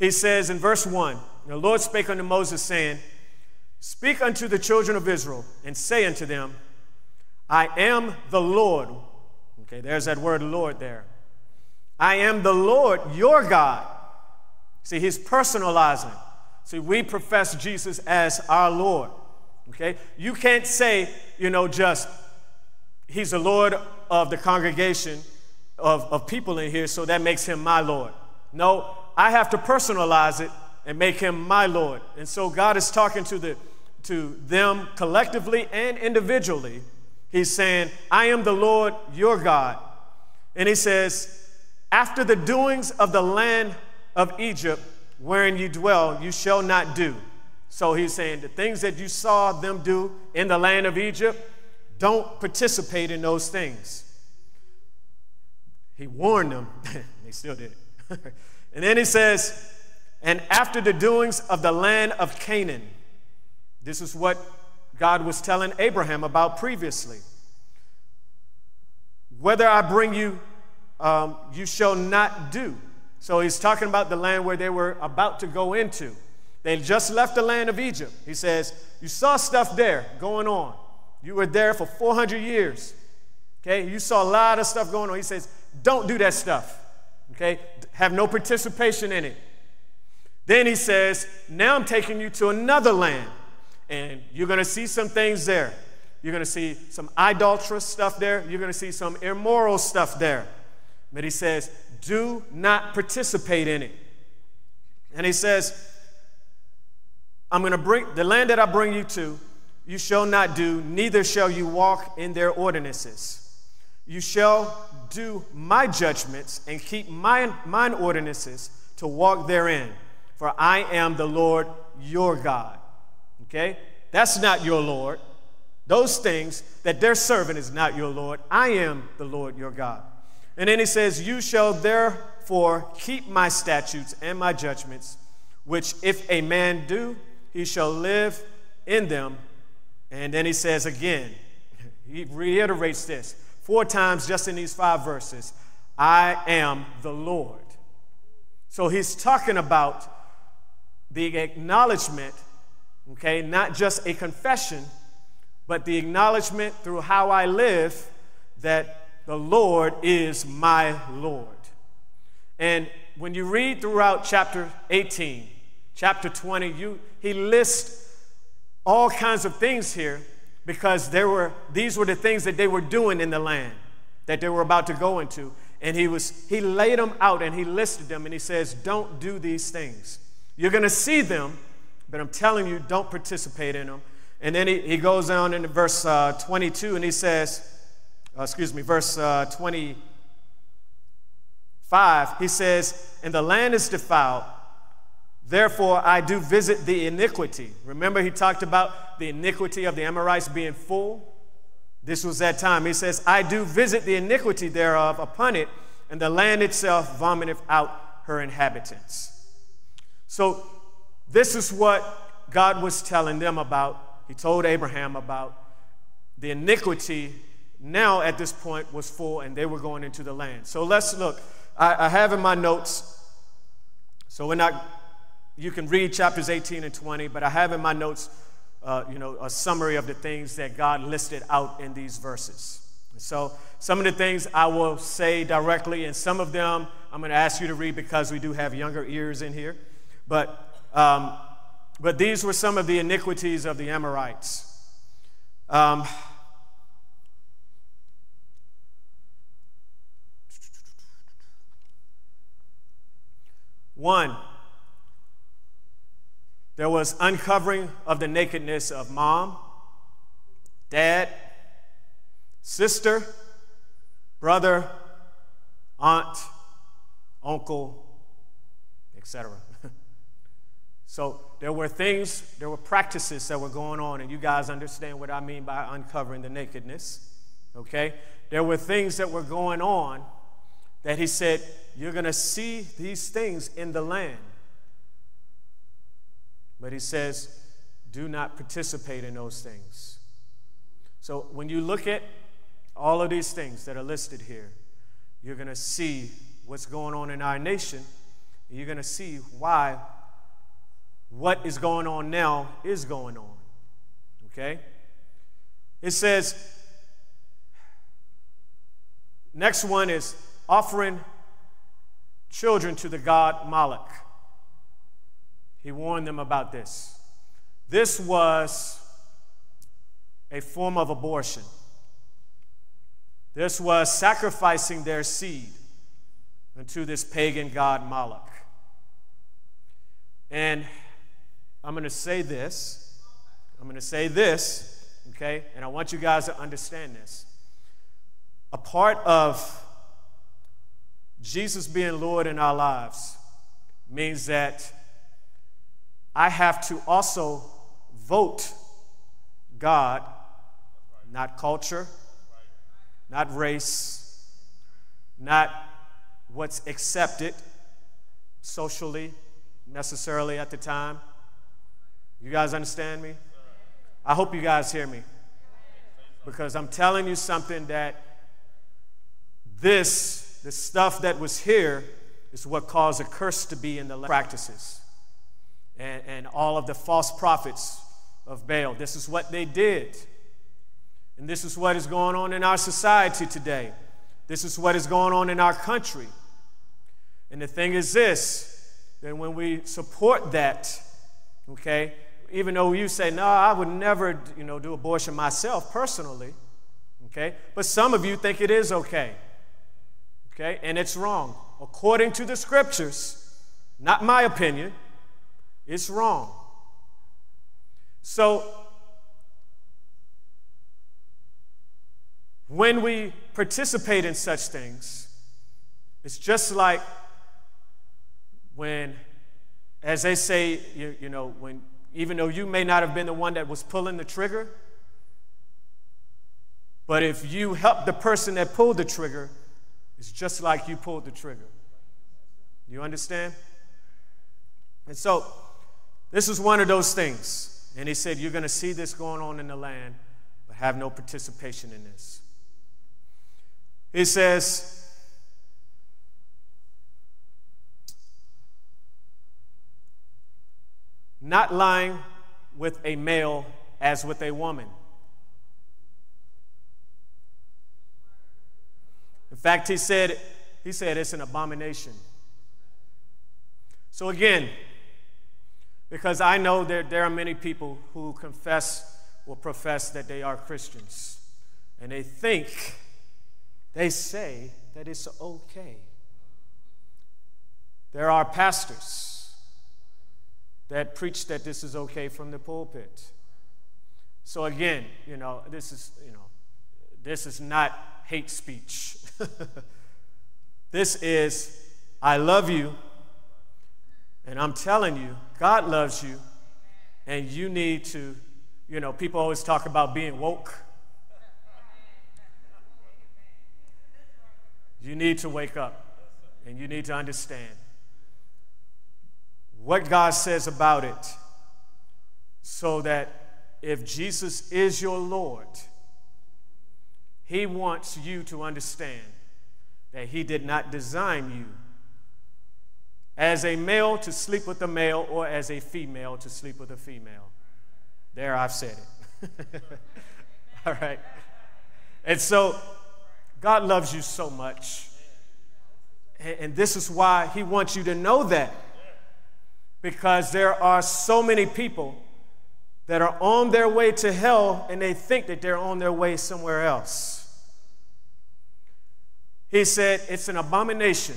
A: He says in verse 1 The Lord spake unto Moses, saying, Speak unto the children of Israel, and say unto them, I am the Lord. Okay, there's that word Lord there. I am the Lord, your God. See, he's personalizing. See, we profess Jesus as our Lord. Okay? You can't say, you know, just he's the Lord of the congregation of, of people in here, so that makes him my Lord. No, I have to personalize it and make him my Lord. And so God is talking to the to them collectively and individually. He's saying, I am the Lord your God. And he says, After the doings of the land of Egypt, wherein you dwell, you shall not do. So he's saying, The things that you saw them do in the land of Egypt, don't participate in those things. He warned them, they still did and then he says, And after the doings of the land of Canaan, this is what God was telling Abraham about previously. Whether I bring you, um, you shall not do. So he's talking about the land where they were about to go into. They just left the land of Egypt. He says, You saw stuff there going on. You were there for 400 years. Okay, you saw a lot of stuff going on. He says, Don't do that stuff. Okay, have no participation in it. Then he says, Now I'm taking you to another land. And you're going to see some things there. You're going to see some idolatrous stuff there. You're going to see some immoral stuff there. But he says, do not participate in it. And he says, I'm going to bring the land that I bring you to, you shall not do, neither shall you walk in their ordinances. You shall do my judgments and keep mine, mine ordinances to walk therein. For I am the Lord your God. Okay? That's not your Lord. Those things that they're serving is not your Lord. I am the Lord your God. And then he says, You shall therefore keep my statutes and my judgments, which if a man do, he shall live in them. And then he says again, he reiterates this four times just in these five verses I am the Lord. So he's talking about the acknowledgement Okay, not just a confession, but the acknowledgement through how I live that the Lord is my Lord. And when you read throughout chapter 18, chapter 20, you, he lists all kinds of things here because there were, these were the things that they were doing in the land that they were about to go into. And he, was, he laid them out and he listed them and he says, Don't do these things. You're going to see them, but I'm telling you, don't participate in them. And then he, he goes on into verse uh, 22 and he says, uh, excuse me, verse uh, 25, he says, And the land is defiled, therefore I do visit the iniquity. Remember, he talked about the iniquity of the Amorites being full? This was that time. He says, I do visit the iniquity thereof upon it, and the land itself vomiteth out her inhabitants. So this is what God was telling them about. He told Abraham about the iniquity now at this point was full and they were going into the land. So let's look. I, I have in my notes, so we're not, you can read chapters 18 and 20, but I have in my notes, uh, you know, a summary of the things that God listed out in these verses. So some of the things I will say directly, and some of them I'm going to ask you to read because we do have younger ears in here. But um, but these were some of the iniquities of the Amorites. Um, one, there was uncovering of the nakedness of mom dad, sister, brother, aunt, uncle, etc. so there were things, there were practices that were going on, and you guys understand what I mean by uncovering the nakedness. Okay? There were things that were going on that he said, You're going to see these things in the land. But he says, Do not participate in those things. So when you look at all of these things that are listed here, you're going to see what's going on in our nation. You're going to see why what is going on now is going on. Okay? It says, next one is offering children to the god Moloch. He warned them about this. This was a form of abortion. This was sacrificing their seed unto this pagan god Moloch. And I'm going to say this. I'm going to say this, okay? And I want you guys to understand this. A part of Jesus being Lord in our lives means that I have to also vote God, not culture, not race, not what's accepted socially necessarily at the time. You guys understand me? I hope you guys hear me. Because I'm telling you something that this, the stuff that was here, is what caused a curse to be in the practices. And, and all of the false prophets of Baal. This is what they did. And this is what is going on in our society today. This is what is going on in our country. And the thing is this that when we support that, okay, even though you say, no, I would never, you know, do abortion myself personally, okay, but some of you think it is okay, okay, and it's wrong. According to the scriptures, not my opinion, it's wrong. So, when we participate in such things, it's just like when, as they say, you, you know, when even though you may not have been the one that was pulling the trigger, but if you help the person that pulled the trigger, it's just like you pulled the trigger. You understand? And so, this is one of those things. And he said, You're going to see this going on in the land, but have no participation in this. He says, not lying with a male as with a woman. In fact, he said, he said it's an abomination. So again, because I know that there are many people who confess or profess that they are Christians, and they think, they say that it's okay. There are pastors that preach that this is okay from the pulpit. So again, you know, this is, you know, this is not hate speech. this is I love you and I'm telling you, God loves you and you need to, you know, people always talk about being woke. You need to wake up and you need to understand what God says about it so that if Jesus is your Lord, He wants you to understand that He did not design you as a male to sleep with a male or as a female to sleep with a female. There, I've said it. All right. And so, God loves you so much. And this is why He wants you to know that because there are so many people that are on their way to hell and they think that they're on their way somewhere else. He said, It's an abomination.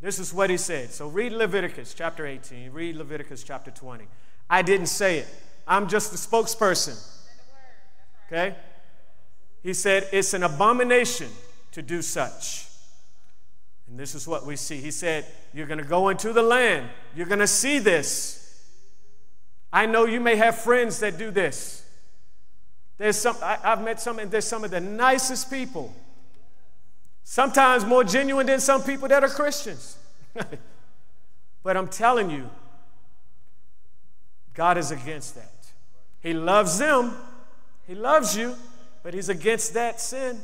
A: This is what he said. So read Leviticus chapter 18, read Leviticus chapter 20. I didn't say it, I'm just the spokesperson. Okay? He said, It's an abomination to do such. And this is what we see. He said, You're going to go into the land, you're going to see this. I know you may have friends that do this. There's some, I, have met some, and there's some of the nicest people. Sometimes more genuine than some people that are Christians. but I'm telling you, God is against that. He loves them, He loves you, but He's against that sin.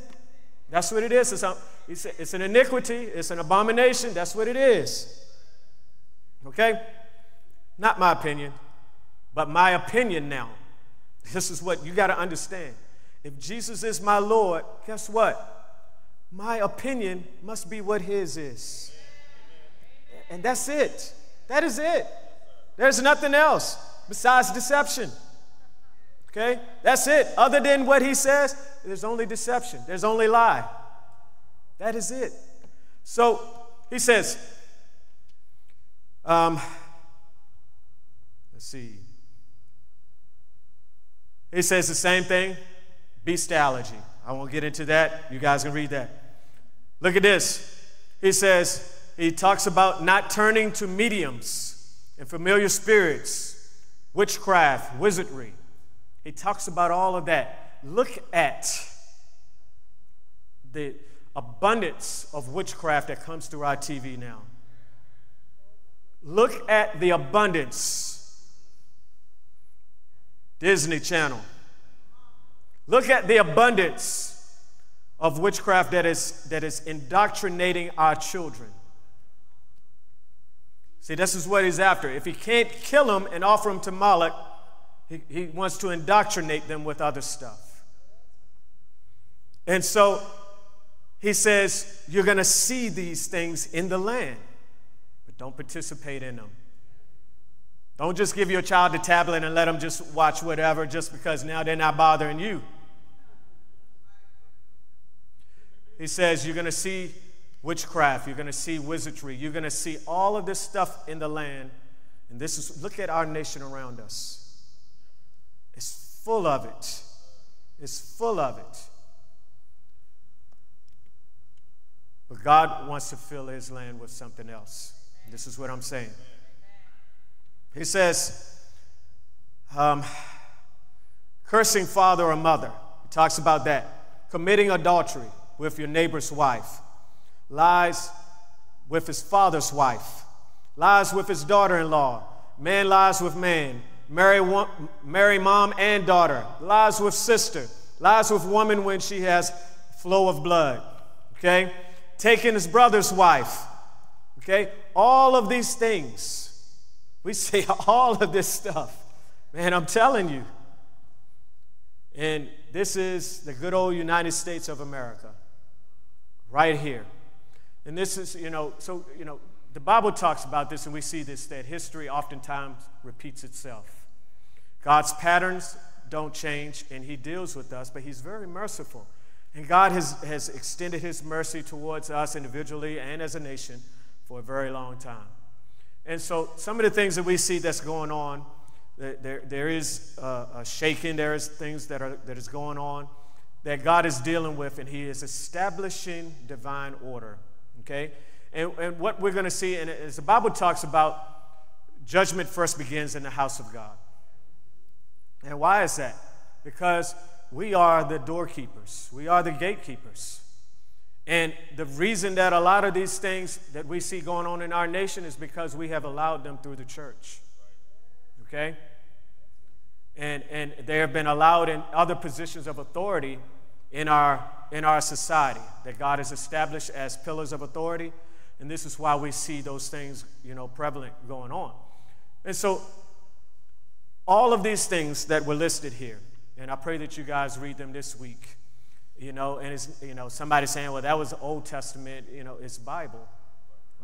A: That's what it is. It's, a, it's an iniquity, it's an abomination. That's what it is. Okay? Not my opinion, but my opinion now. This is what you got to understand. If Jesus is my Lord, guess what? My opinion must be what His is. And that's it. That is it. There's nothing else besides deception. Okay? That's it. Other than what he says, there's only deception, there's only lie. That is it. So he says, um, let's see. He says the same thing bestiality. I won't get into that. You guys can read that. Look at this. He says, he talks about not turning to mediums and familiar spirits, witchcraft, wizardry. He talks about all of that. Look at the abundance of witchcraft that comes through our TV now. Look at the abundance. Disney Channel. Look at the abundance of witchcraft that is, that is indoctrinating our children. See, this is what he's after. If he can't kill them and offer them to Moloch, he, he wants to indoctrinate them with other stuff. And so he says, You're going to see these things in the land, but don't participate in them. Don't just give your child a tablet and let them just watch whatever just because now they're not bothering you. He says, You're going to see witchcraft, you're going to see wizardry, you're going to see all of this stuff in the land. And this is, look at our nation around us. It's full of it. It's full of it. But God wants to fill his land with something else. This is what I'm saying. He says, um, cursing father or mother. He talks about that. Committing adultery with your neighbor's wife. Lies with his father's wife. Lies with his daughter in law. Man lies with man marry, marry mom and daughter, lies with sister, lies with woman when she has flow of blood, okay? Taking his brother's wife, okay? All of these things. We see all of this stuff. Man, I'm telling you. And this is the good old United States of America, right here. And this is, you know, so, you know, the Bible talks about this, and we see this that history oftentimes repeats itself. God's patterns don't change, and He deals with us, but He's very merciful. And God has, has extended His mercy towards us individually and as a nation for a very long time. And so, some of the things that we see that's going on, there, there is a, a shaking, there is things that, are, that is going on that God is dealing with, and He is establishing divine order. Okay? And, and what we're going to see, and as the Bible talks about, judgment first begins in the house of God. And why is that? Because we are the doorkeepers, we are the gatekeepers. And the reason that a lot of these things that we see going on in our nation is because we have allowed them through the church. Okay? And, and they have been allowed in other positions of authority in our, in our society that God has established as pillars of authority. And this is why we see those things, you know, prevalent going on. And so all of these things that were listed here, and I pray that you guys read them this week. You know, and it's, you know, somebody saying, well, that was the Old Testament, you know, it's Bible.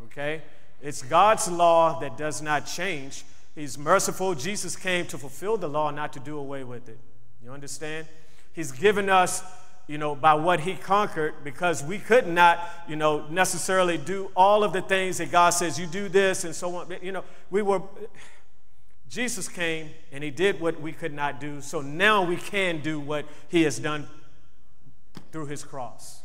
A: Okay? It's God's law that does not change. He's merciful. Jesus came to fulfill the law, not to do away with it. You understand? He's given us, you know, by what he conquered because we could not, you know, necessarily do all of the things that God says, you do this and so on. You know, we were Jesus came and he did what we could not do, so now we can do what he has done through his cross.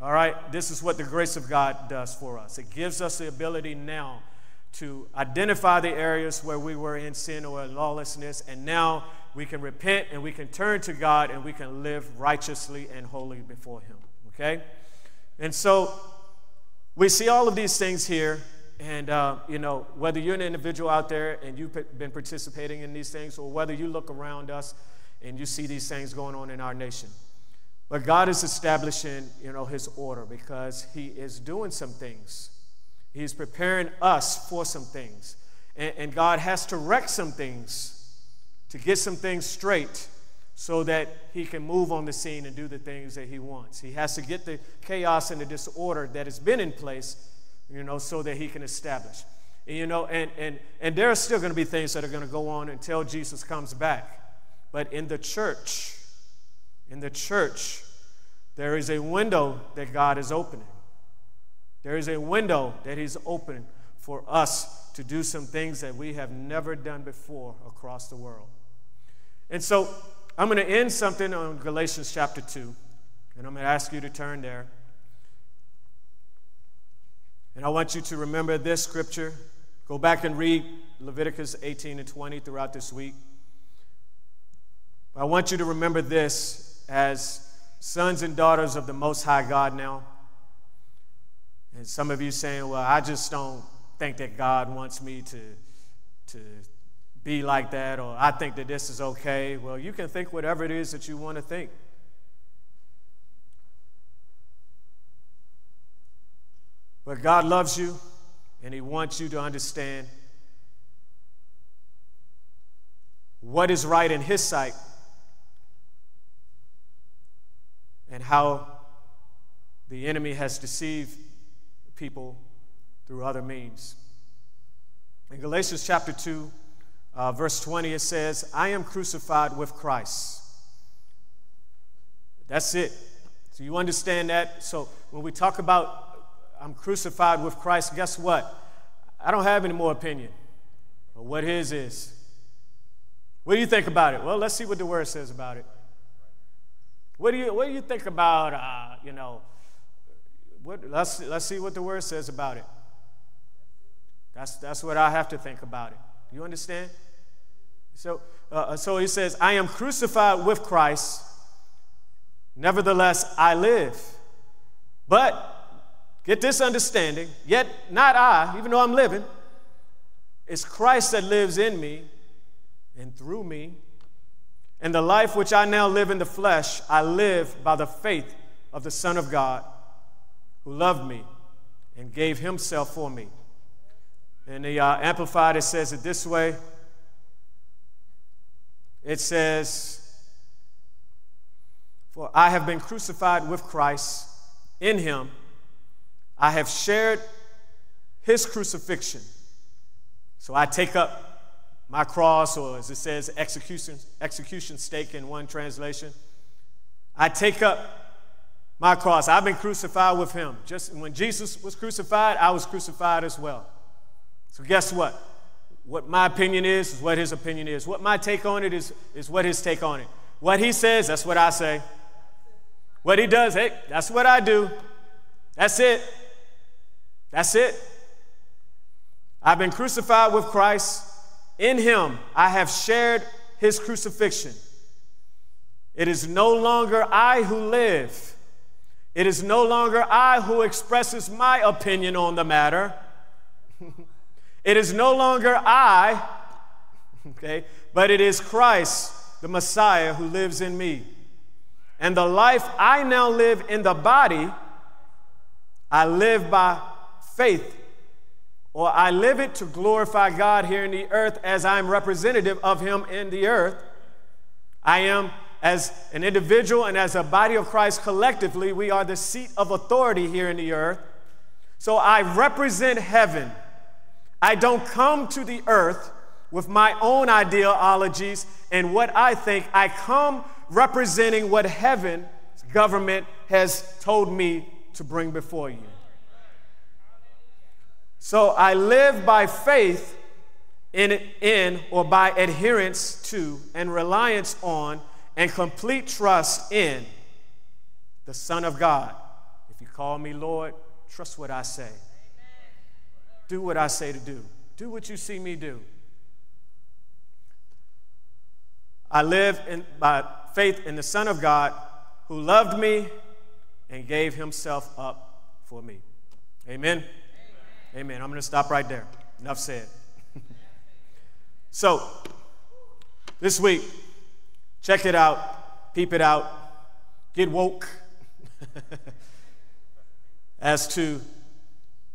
A: All right, this is what the grace of God does for us. It gives us the ability now to identify the areas where we were in sin or in lawlessness, and now we can repent and we can turn to God and we can live righteously and holy before Him. Okay? And so we see all of these things here, and uh, you know, whether you're an individual out there and you've been participating in these things, or whether you look around us and you see these things going on in our nation. But God is establishing, you know, His order because He is doing some things He's preparing us for some things. And, and God has to wreck some things to get some things straight so that He can move on the scene and do the things that He wants. He has to get the chaos and the disorder that has been in place, you know, so that He can establish. And, you know, and, and, and there are still going to be things that are going to go on until Jesus comes back. But in the church, in the church, there is a window that God is opening. There is a window that He's opening for us to do some things that we have never done before across the world. And so I'm going to end something on Galatians chapter 2, and I'm going to ask you to turn there. And I want you to remember this scripture. Go back and read Leviticus 18 and 20 throughout this week. I want you to remember this as sons and daughters of the Most High God now. And some of you saying, well, I just don't think that God wants me to, to be like that, or I think that this is okay. Well, you can think whatever it is that you want to think. But God loves you, and He wants you to understand what is right in His sight and how the enemy has deceived people through other means. In Galatians chapter 2, uh, verse 20, it says, I am crucified with Christ. That's it. So you understand that? So when we talk about I'm crucified with Christ, guess what? I don't have any more opinion of what his is. What do you think about it? Well, let's see what the word says about it. What do you, what do you think about, uh, you know, what, let's, let's see what the word says about it. That's, that's what I have to think about it. You understand? So, uh, uh, so he says, I am crucified with Christ, nevertheless I live. But get this understanding, yet not I, even though I'm living, it's Christ that lives in me and through me. And the life which I now live in the flesh, I live by the faith of the Son of God who loved me and gave himself for me. And the uh, Amplified, it says it this way it says, For I have been crucified with Christ. In him, I have shared his crucifixion. So I take up my cross, or as it says, execution, execution stake in one translation. I take up my cross. I've been crucified with him. Just when Jesus was crucified, I was crucified as well. So, guess what? What my opinion is, is what his opinion is. What my take on it is, is what his take on it. What he says, that's what I say. What he does, hey, that's what I do. That's it. That's it. I've been crucified with Christ. In him, I have shared his crucifixion. It is no longer I who live it is no longer I who expresses my opinion on the matter. it is no longer I, okay, but it is Christ, the Messiah, who lives in me. And the life I now live in the body, I live by faith, or I live it to glorify God here in the earth as I'm representative of Him in the earth. I am as an individual and as a body of Christ collectively, we are the seat of authority here in the earth. So I represent heaven. I don't come to the earth with my own ideologies and what I think. I come representing what heaven's government has told me to bring before you. So I live by faith in, in or by adherence to and reliance on and complete trust in the Son of God. If you call me Lord, trust what I say. Do what I say to do. Do what you see me do. I live in, by faith in the Son of God who loved me and gave himself up for me. Amen. Amen. Amen. I'm going to stop right there. Enough said. so, this week, check it out, peep it out, get woke as to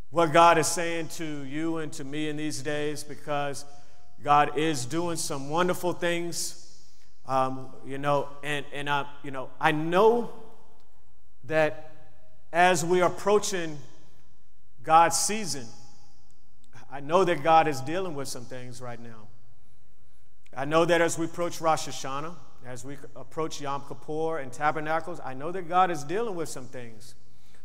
A: what God is saying to you and to me in these days because God is doing some wonderful things. Um, you know, and, and I, you know, I know that as we are approaching God's season, I know that God is dealing with some things right now. I know that as we approach Rosh Hashanah, as we approach Yom Kippur and Tabernacles, I know that God is dealing with some things.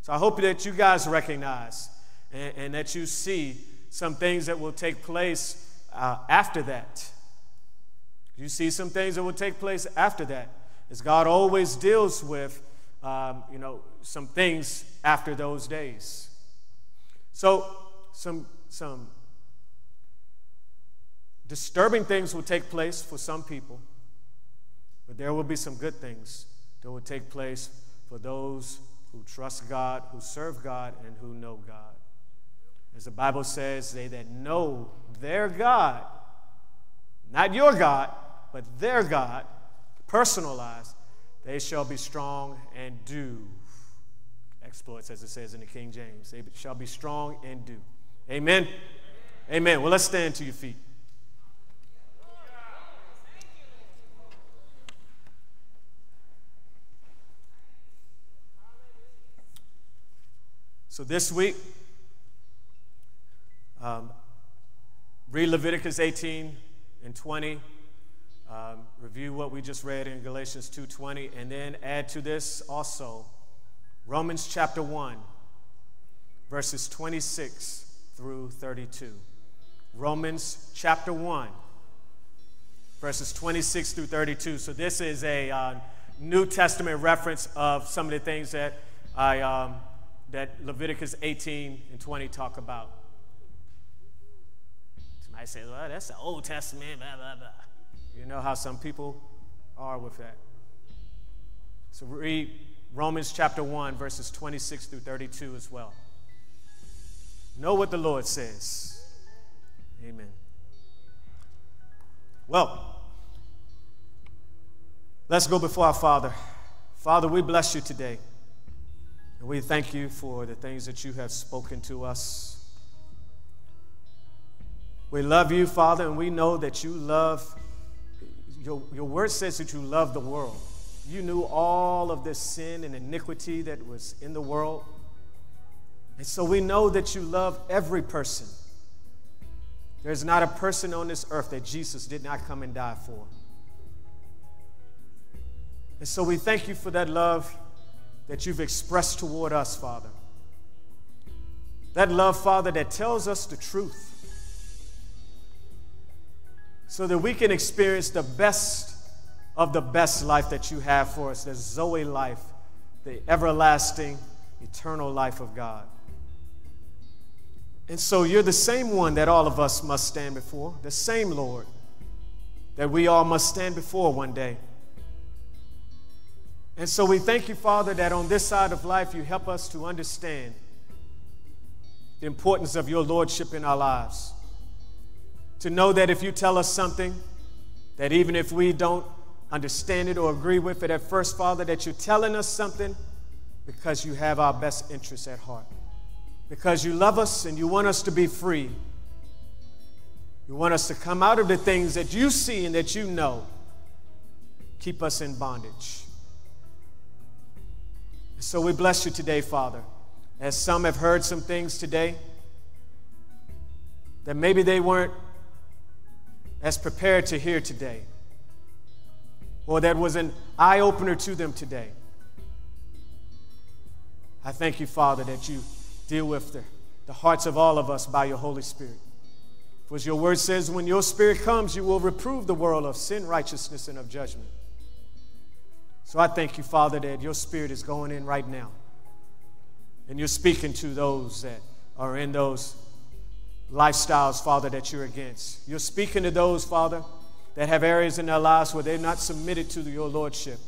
A: So I hope that you guys recognize and, and that you see some things that will take place uh, after that. You see some things that will take place after that, as God always deals with, um, you know, some things after those days. So some some disturbing things will take place for some people, but there will be some good things that will take place for those who trust God, who serve God, and who know God. As the Bible says, they that know their God, not your God, but their God, personalized, they shall be strong and do exploits, as it says in the King James. They shall be strong and do. Amen. Amen. Well, let's stand to your feet. So this week, um, read Leviticus 18 and 20. Um, review what we just read in Galatians 2:20, and then add to this also Romans chapter 1, verses 26 through 32. Romans chapter 1, verses 26 through 32. So this is a uh, New Testament reference of some of the things that I um, that Leviticus 18 and 20 talk about. Somebody says, well, that's the Old Testament, blah, blah, blah. You know how some people are with that. So read Romans chapter 1, verses 26 through 32 as well. Know what the Lord says. Amen. Well, let's go before our Father. Father, we bless you today. And we thank you for the things that you have spoken to us. We love you, Father, and we know that you love, your, your word says that you love the world. You knew all of this sin and iniquity that was in the world. And so we know that you love every person. There's not a person on this earth that Jesus did not come and die for. And so we thank you for that love that you've expressed toward us, Father. That love, Father, that tells us the truth so that we can experience the best of the best life that you have for us, the Zoe life, the everlasting, eternal life of God. And so you're the same one that all of us must stand before, the same Lord that we all must stand before one day. And so we thank you, Father, that on this side of life you help us to understand the importance of your Lordship in our lives. To know that if you tell us something, that even if we don't understand it or agree with it at first, Father, that you're telling us something because you have our best interests at heart. Because you love us and you want us to be free. You want us to come out of the things that you see and that you know keep us in bondage. So we bless you today, Father, as some have heard some things today that maybe they weren't as prepared to hear today, or that was an eye opener to them today. I thank you, Father, that you deal with the, the hearts of all of us by your Holy Spirit. For as your word says, when your spirit comes, you will reprove the world of sin, righteousness, and of judgment. So I thank you, Father, that your spirit is going in right now. And you're speaking to those that are in those lifestyles, Father, that you're against. You're speaking to those, Father, that have areas in their lives where they're not submitted to your Lordship.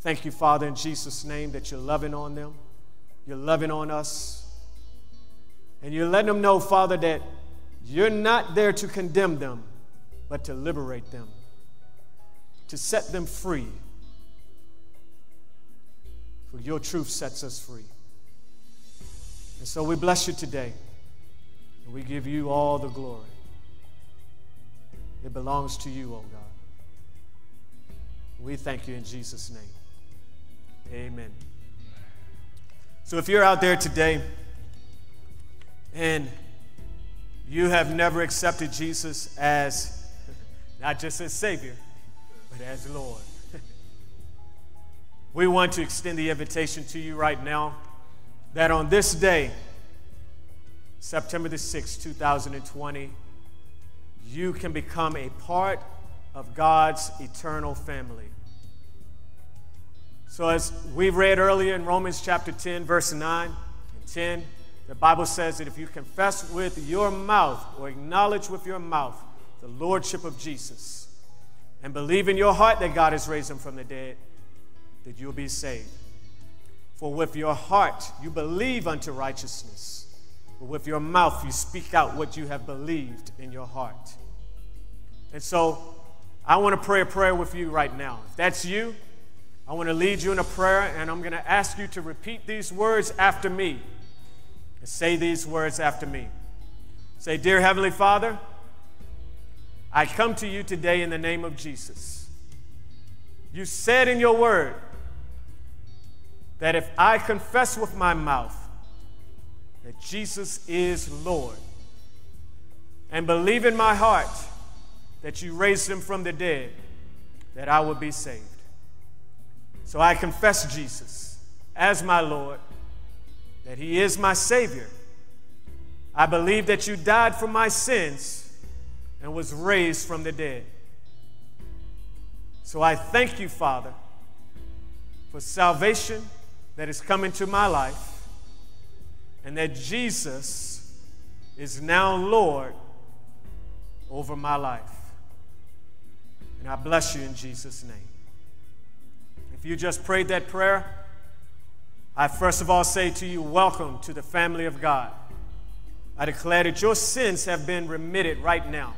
A: Thank you, Father, in Jesus' name, that you're loving on them. You're loving on us. And you're letting them know, Father, that you're not there to condemn them, but to liberate them, to set them free. For your truth sets us free. And so we bless you today. And we give you all the glory. It belongs to you, oh God. We thank you in Jesus' name. Amen. So if you're out there today and you have never accepted Jesus as not just as Savior, but as Lord, we want to extend the invitation to you right now that on this day, September the 6th, 2020, you can become a part of God's eternal family. So, as we read earlier in Romans chapter 10, verse 9 and 10, the Bible says that if you confess with your mouth or acknowledge with your mouth the Lordship of Jesus and believe in your heart that God has raised him from the dead, that you'll be saved. For with your heart you believe unto righteousness, but with your mouth you speak out what you have believed in your heart. And so I want to pray a prayer with you right now. If that's you, I want to lead you in a prayer, and I'm going to ask you to repeat these words after me. And say these words after me. Say, Dear Heavenly Father, I come to you today in the name of Jesus. You said in your word that if I confess with my mouth that Jesus is Lord and believe in my heart that you raised him from the dead, that I will be saved. So I confess Jesus as my Lord, that He is my Savior. I believe that you died for my sins and was raised from the dead. So I thank you, Father, for salvation that is coming to my life and that Jesus is now Lord over my life. And I bless you in Jesus' name. If you just prayed that prayer, I first of all say to you, welcome to the family of God. I declare that your sins have been remitted right now,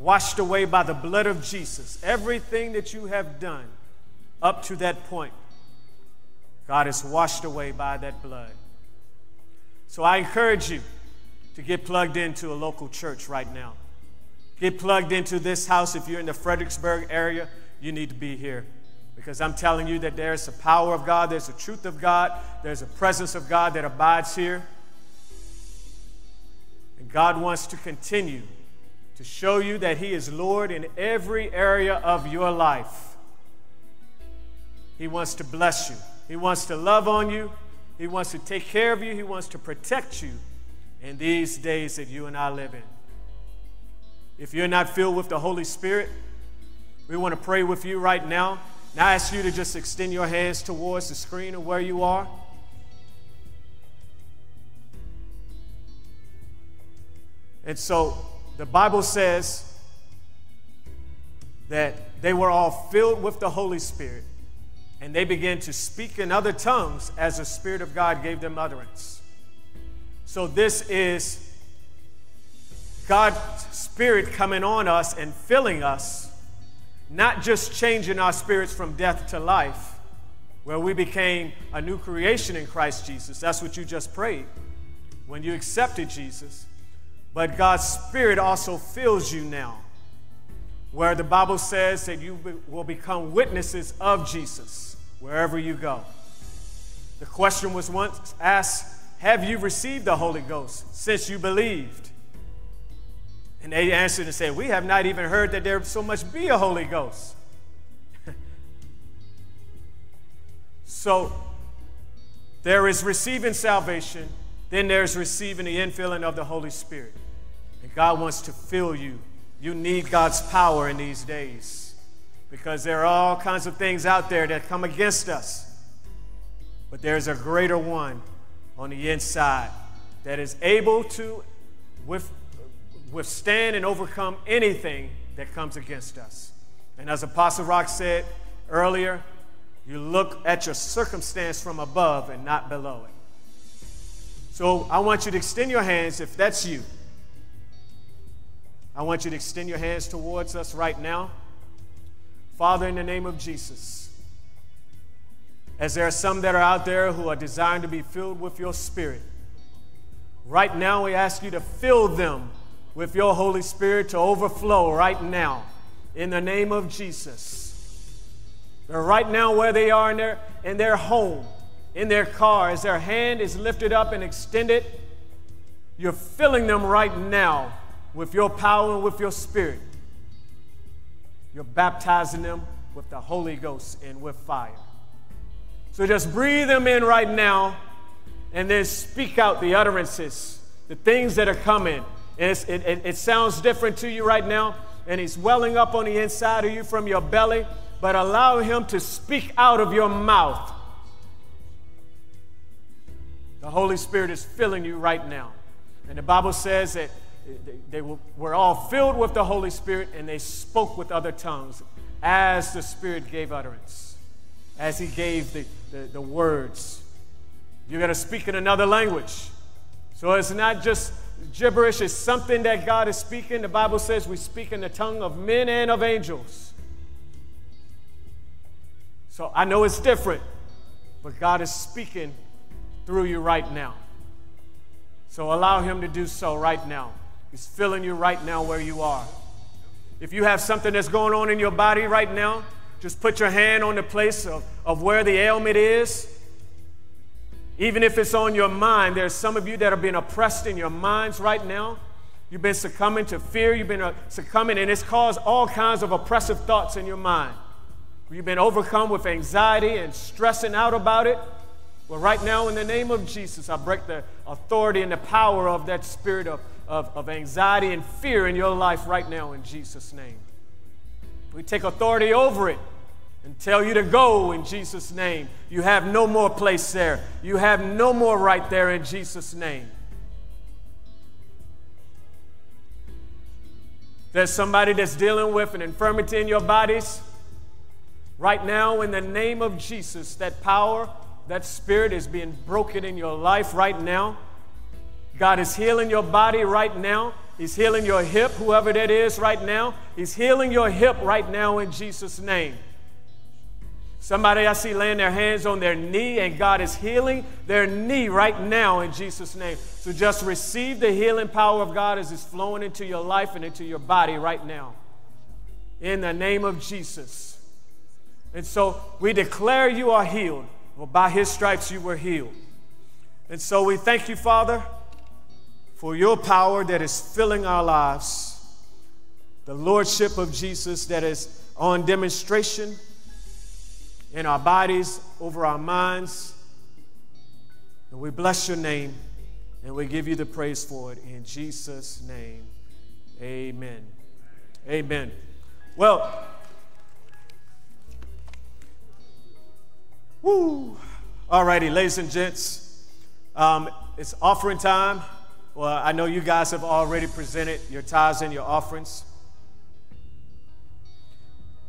A: washed away by the blood of Jesus. Everything that you have done up to that point, God is washed away by that blood. So I encourage you to get plugged into a local church right now. Get plugged into this house. If you're in the Fredericksburg area, you need to be here. Because I'm telling you that there's a power of God, there's a truth of God, there's a presence of God that abides here. And God wants to continue to show you that He is Lord in every area of your life. He wants to bless you, He wants to love on you, He wants to take care of you, He wants to protect you in these days that you and I live in. If you're not filled with the Holy Spirit, we want to pray with you right now. Now I ask you to just extend your hands towards the screen of where you are. And so the Bible says that they were all filled with the Holy Spirit and they began to speak in other tongues as the Spirit of God gave them utterance. So this is God's Spirit coming on us and filling us not just changing our spirits from death to life, where we became a new creation in Christ Jesus. That's what you just prayed when you accepted Jesus. But God's Spirit also fills you now, where the Bible says that you will become witnesses of Jesus wherever you go. The question was once asked Have you received the Holy Ghost since you believed? And they answered and said, We have not even heard that there so much be a Holy Ghost. so there is receiving salvation Then there's receiving the infilling of the Holy Spirit. And God wants to fill you. You need God's power in these days because there are all kinds of things out there that come against us. But there's a greater one on the inside that is able to withstand and overcome anything that comes against us. And as Apostle Rock said earlier, you look at your circumstance from above and not below it. So I want you to extend your hands if that's you. I want you to extend your hands towards us right now. Father, in the name of Jesus, as there are some that are out there who are desiring to be filled with your Spirit, right now we ask you to fill them with your Holy Spirit to overflow right now in the name of Jesus. They're right now where they are in their, in their home in their car, as their hand is lifted up and extended, you're filling them right now with your power and with your spirit. You're baptizing them with the Holy Ghost and with fire. So just breathe them in right now and then speak out the utterances, the things that are coming. It, it, it sounds different to you right now, and He's welling up on the inside of you from your belly, but allow Him to speak out of your mouth the Holy Spirit is filling you right now. And the Bible says that they were all filled with the Holy Spirit and they spoke with other tongues as the Spirit gave utterance, as He gave the, the, the words. You're going to speak in another language. So it's not just gibberish, it's something that God is speaking. The Bible says we speak in the tongue of men and of angels. So I know it's different, but God is speaking through you right now. So allow Him to do so right now. He's filling you right now where you are. If you have something that's going on in your body right now, just put your hand on the place of, of where the ailment is. Even if it's on your mind, there's some of you that are being oppressed in your minds right now. You've been succumbing to fear, you've been uh, succumbing, and it's caused all kinds of oppressive thoughts in your mind. You've been overcome with anxiety and stressing out about it. Well, right now, in the name of Jesus, I break the authority and the power of that spirit of, of, of anxiety and fear in your life right now in Jesus' name. We take authority over it and tell you to go in Jesus' name. You have no more place there. You have no more right there in Jesus' name. There's somebody that's dealing with an infirmity in your bodies. Right now, in the name of Jesus, that power that spirit is being broken in your life right now. God is healing your body right now. He's healing your hip, whoever that is right now. He's healing your hip right now in Jesus' name. Somebody I see laying their hands on their knee, and God is healing their knee right now in Jesus' name. So just receive the healing power of God as it's flowing into your life and into your body right now. In the name of Jesus. And so we declare you are healed. Well, by his stripes you were healed. And so we thank you, Father, for your power that is filling our lives, the Lordship of Jesus that is on demonstration in our bodies, over our minds. And we bless your name and we give you the praise for it in Jesus' name. Amen. Amen. Well, Woo! All righty, ladies and gents, um, it's offering time. Well, I know you guys have already presented your tithes and your offerings.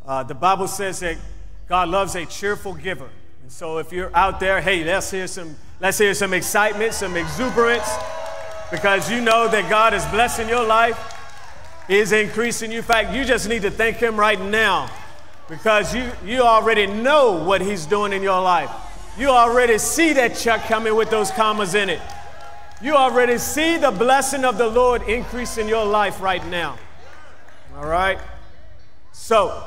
A: Uh, the Bible says that God loves a cheerful giver. And so if you're out there, hey, let's hear some, let's hear some excitement, some exuberance, because you know that God is blessing your life, is increasing you. In fact, you just need to thank Him right now because you, you already know what He's doing in your life. You already see that check coming with those commas in it. You already see the blessing of the Lord increase in your life right now. All right? So,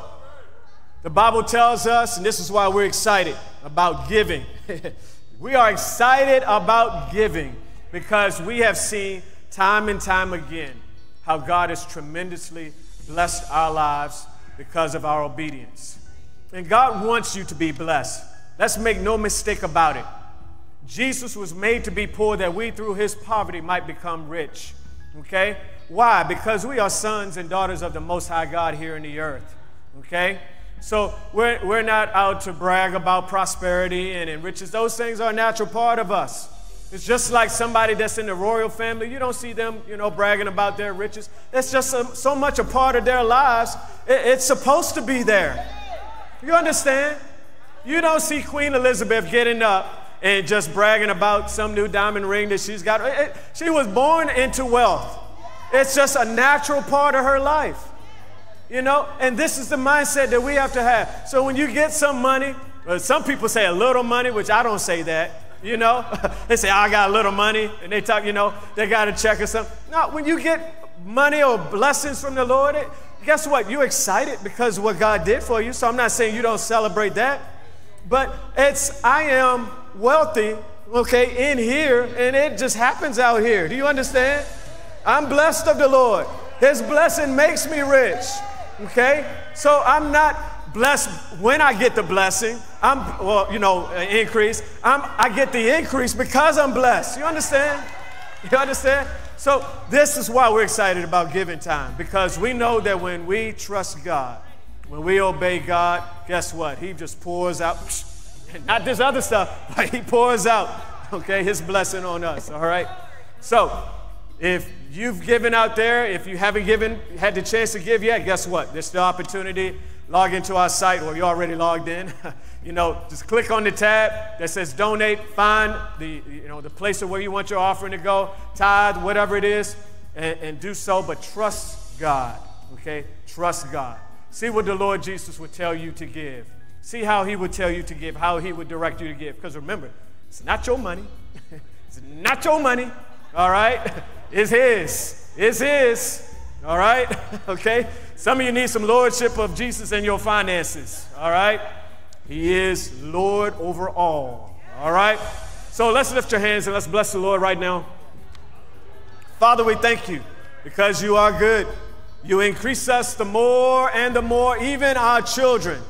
A: the Bible tells us, and this is why we're excited about giving. we are excited about giving because we have seen time and time again how God has tremendously blessed our lives because of our obedience. And God wants you to be blessed. Let's make no mistake about it. Jesus was made to be poor that we through his poverty might become rich. Okay? Why? Because we are sons and daughters of the Most High God here in the earth. Okay? So we're, we're not out to brag about prosperity and, riches. Those things are a natural part of us. It's just like somebody that's in the royal family. You don't see them, you know, bragging about their riches. It's just so, so much a part of their lives. It, it's supposed to be there. You understand? You don't see Queen Elizabeth getting up and just bragging about some new diamond ring that she's got. It, she was born into wealth. It's just a natural part of her life. You know, and this is the mindset that we have to have. So when you get some money, some people say a little money, which I don't say that. You know, they say, I got a little money, and they talk, you know, they got a check or something. No, when you get money or blessings from the Lord, it, guess what? You're excited because what God did for you. So I'm not saying you don't celebrate that, but it's, I am wealthy, okay, in here, and it just happens out here. Do you understand? I'm blessed of the Lord. His blessing makes me rich, okay? So I'm not blessed when I get the blessing. I'm, well, you know, uh, increase. I'm, I get the increase because I'm blessed. You understand? You understand? So this is why we're excited about giving time because we know that when we trust God, when we obey God, guess what? He just pours out not this other stuff, but he pours out, okay, his blessing on us, all right? So, if you've given out there, if you haven't given, had the chance to give yet, guess what? There's the opportunity. Log into our site, or you're already logged in. you know, just click on the tab that says donate, find the, you know, the place of where you want your offering to go, tithe, whatever it is, and, and do so, but trust God, okay? Trust God. See what the Lord Jesus would tell you to give. See how he would tell you to give, how he would direct you to give. Because remember, it's not your money. it's not your money. All right? It's his. It's his. All right? okay? Some of you need some lordship of Jesus in your finances. All right? He is Lord over all. All right? So let's lift your hands and let's bless the Lord right now. Father, we thank you because you are good. You increase us the more and the more, even our children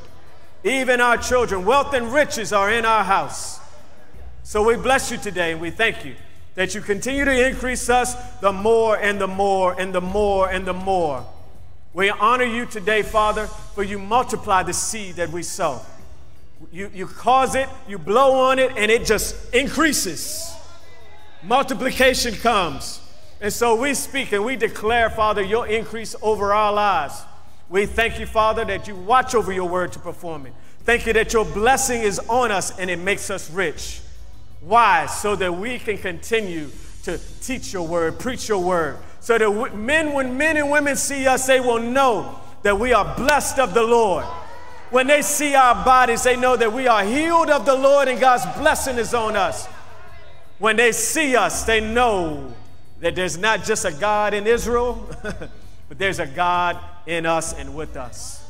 A: even our children. Wealth and riches are in our house. So we bless you today and we thank you that you continue to increase us the more and the more and the more and the more. We honor you today, Father, for you multiply the seed that we sow. You, you cause it, you blow on it, and it just increases. Multiplication comes. And so we speak and we declare, Father, your increase over our lives. We thank you, Father, that you watch over your word to perform it. Thank you that your blessing is on us and it makes us rich. Why? So that we can continue to teach your word, preach your word. So that men, when men and women see us, they will know that we are blessed of the Lord. When they see our bodies, they know that we are healed of the Lord and God's blessing is on us. When they see us, they know that there's not just a God in Israel, but there's a God in us and with us.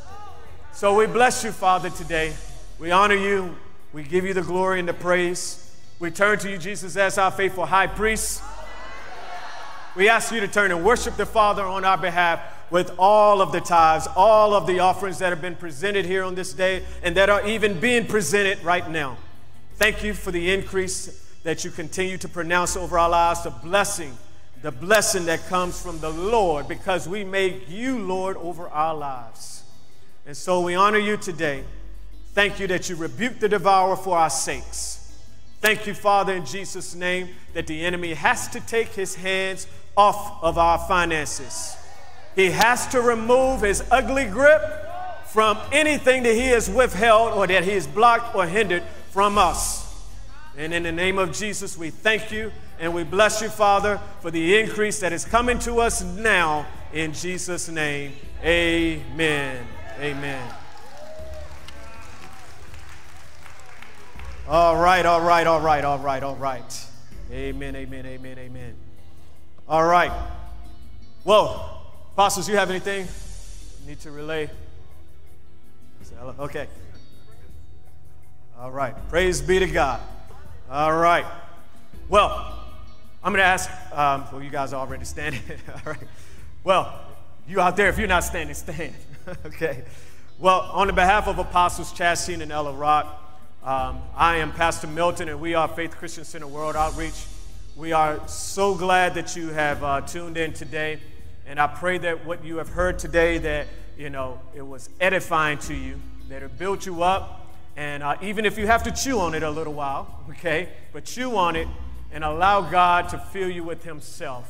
A: So we bless you, Father, today. We honor you. We give you the glory and the praise. We turn to you, Jesus, as our faithful high priest. We ask you to turn and worship the Father on our behalf with all of the tithes, all of the offerings that have been presented here on this day and that are even being presented right now. Thank you for the increase that you continue to pronounce over our lives, the blessing the blessing that comes from the Lord because we make you Lord over our lives. And so we honor you today. Thank you that you rebuke the devourer for our sakes. Thank you, Father, in Jesus' name, that the enemy has to take his hands off of our finances. He has to remove his ugly grip from anything that he has withheld or that he has blocked or hindered from us. And in the name of Jesus, we thank you and we bless you, Father, for the increase that is coming to us now. In Jesus' name, amen. Amen. All right, all right, all right, all right, all right. Amen, amen, amen, amen. All right. Whoa. Apostles, you have anything you need to relay? Okay. All right. Praise be to God. All right. Well, I'm going to ask, um, well, you guys are already standing. All right. Well, you out there, if you're not standing, stand. okay. Well, on the behalf of Apostles Chastine and Ella Rock, Um, I am Pastor Milton, and we are Faith Christian Center World Outreach. We are so glad that you have uh, tuned in today, and I pray that what you have heard today, that you know it was edifying to you, that it built you up, and uh, even if you have to chew on it a little while, okay, but chew on it and allow God to fill you with Himself,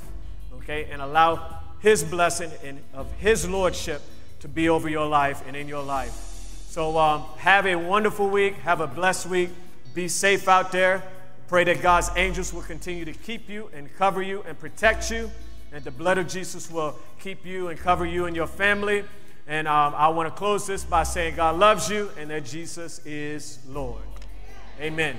A: okay, and allow His blessing and of His lordship to be over your life and in your life. So um, have a wonderful week. Have a blessed week. Be safe out there. Pray that God's angels will continue to keep you and cover you and protect you. And the blood of Jesus will keep you and cover you and your family. And um, I want to close this by saying God loves you and that Jesus is Lord. Amen.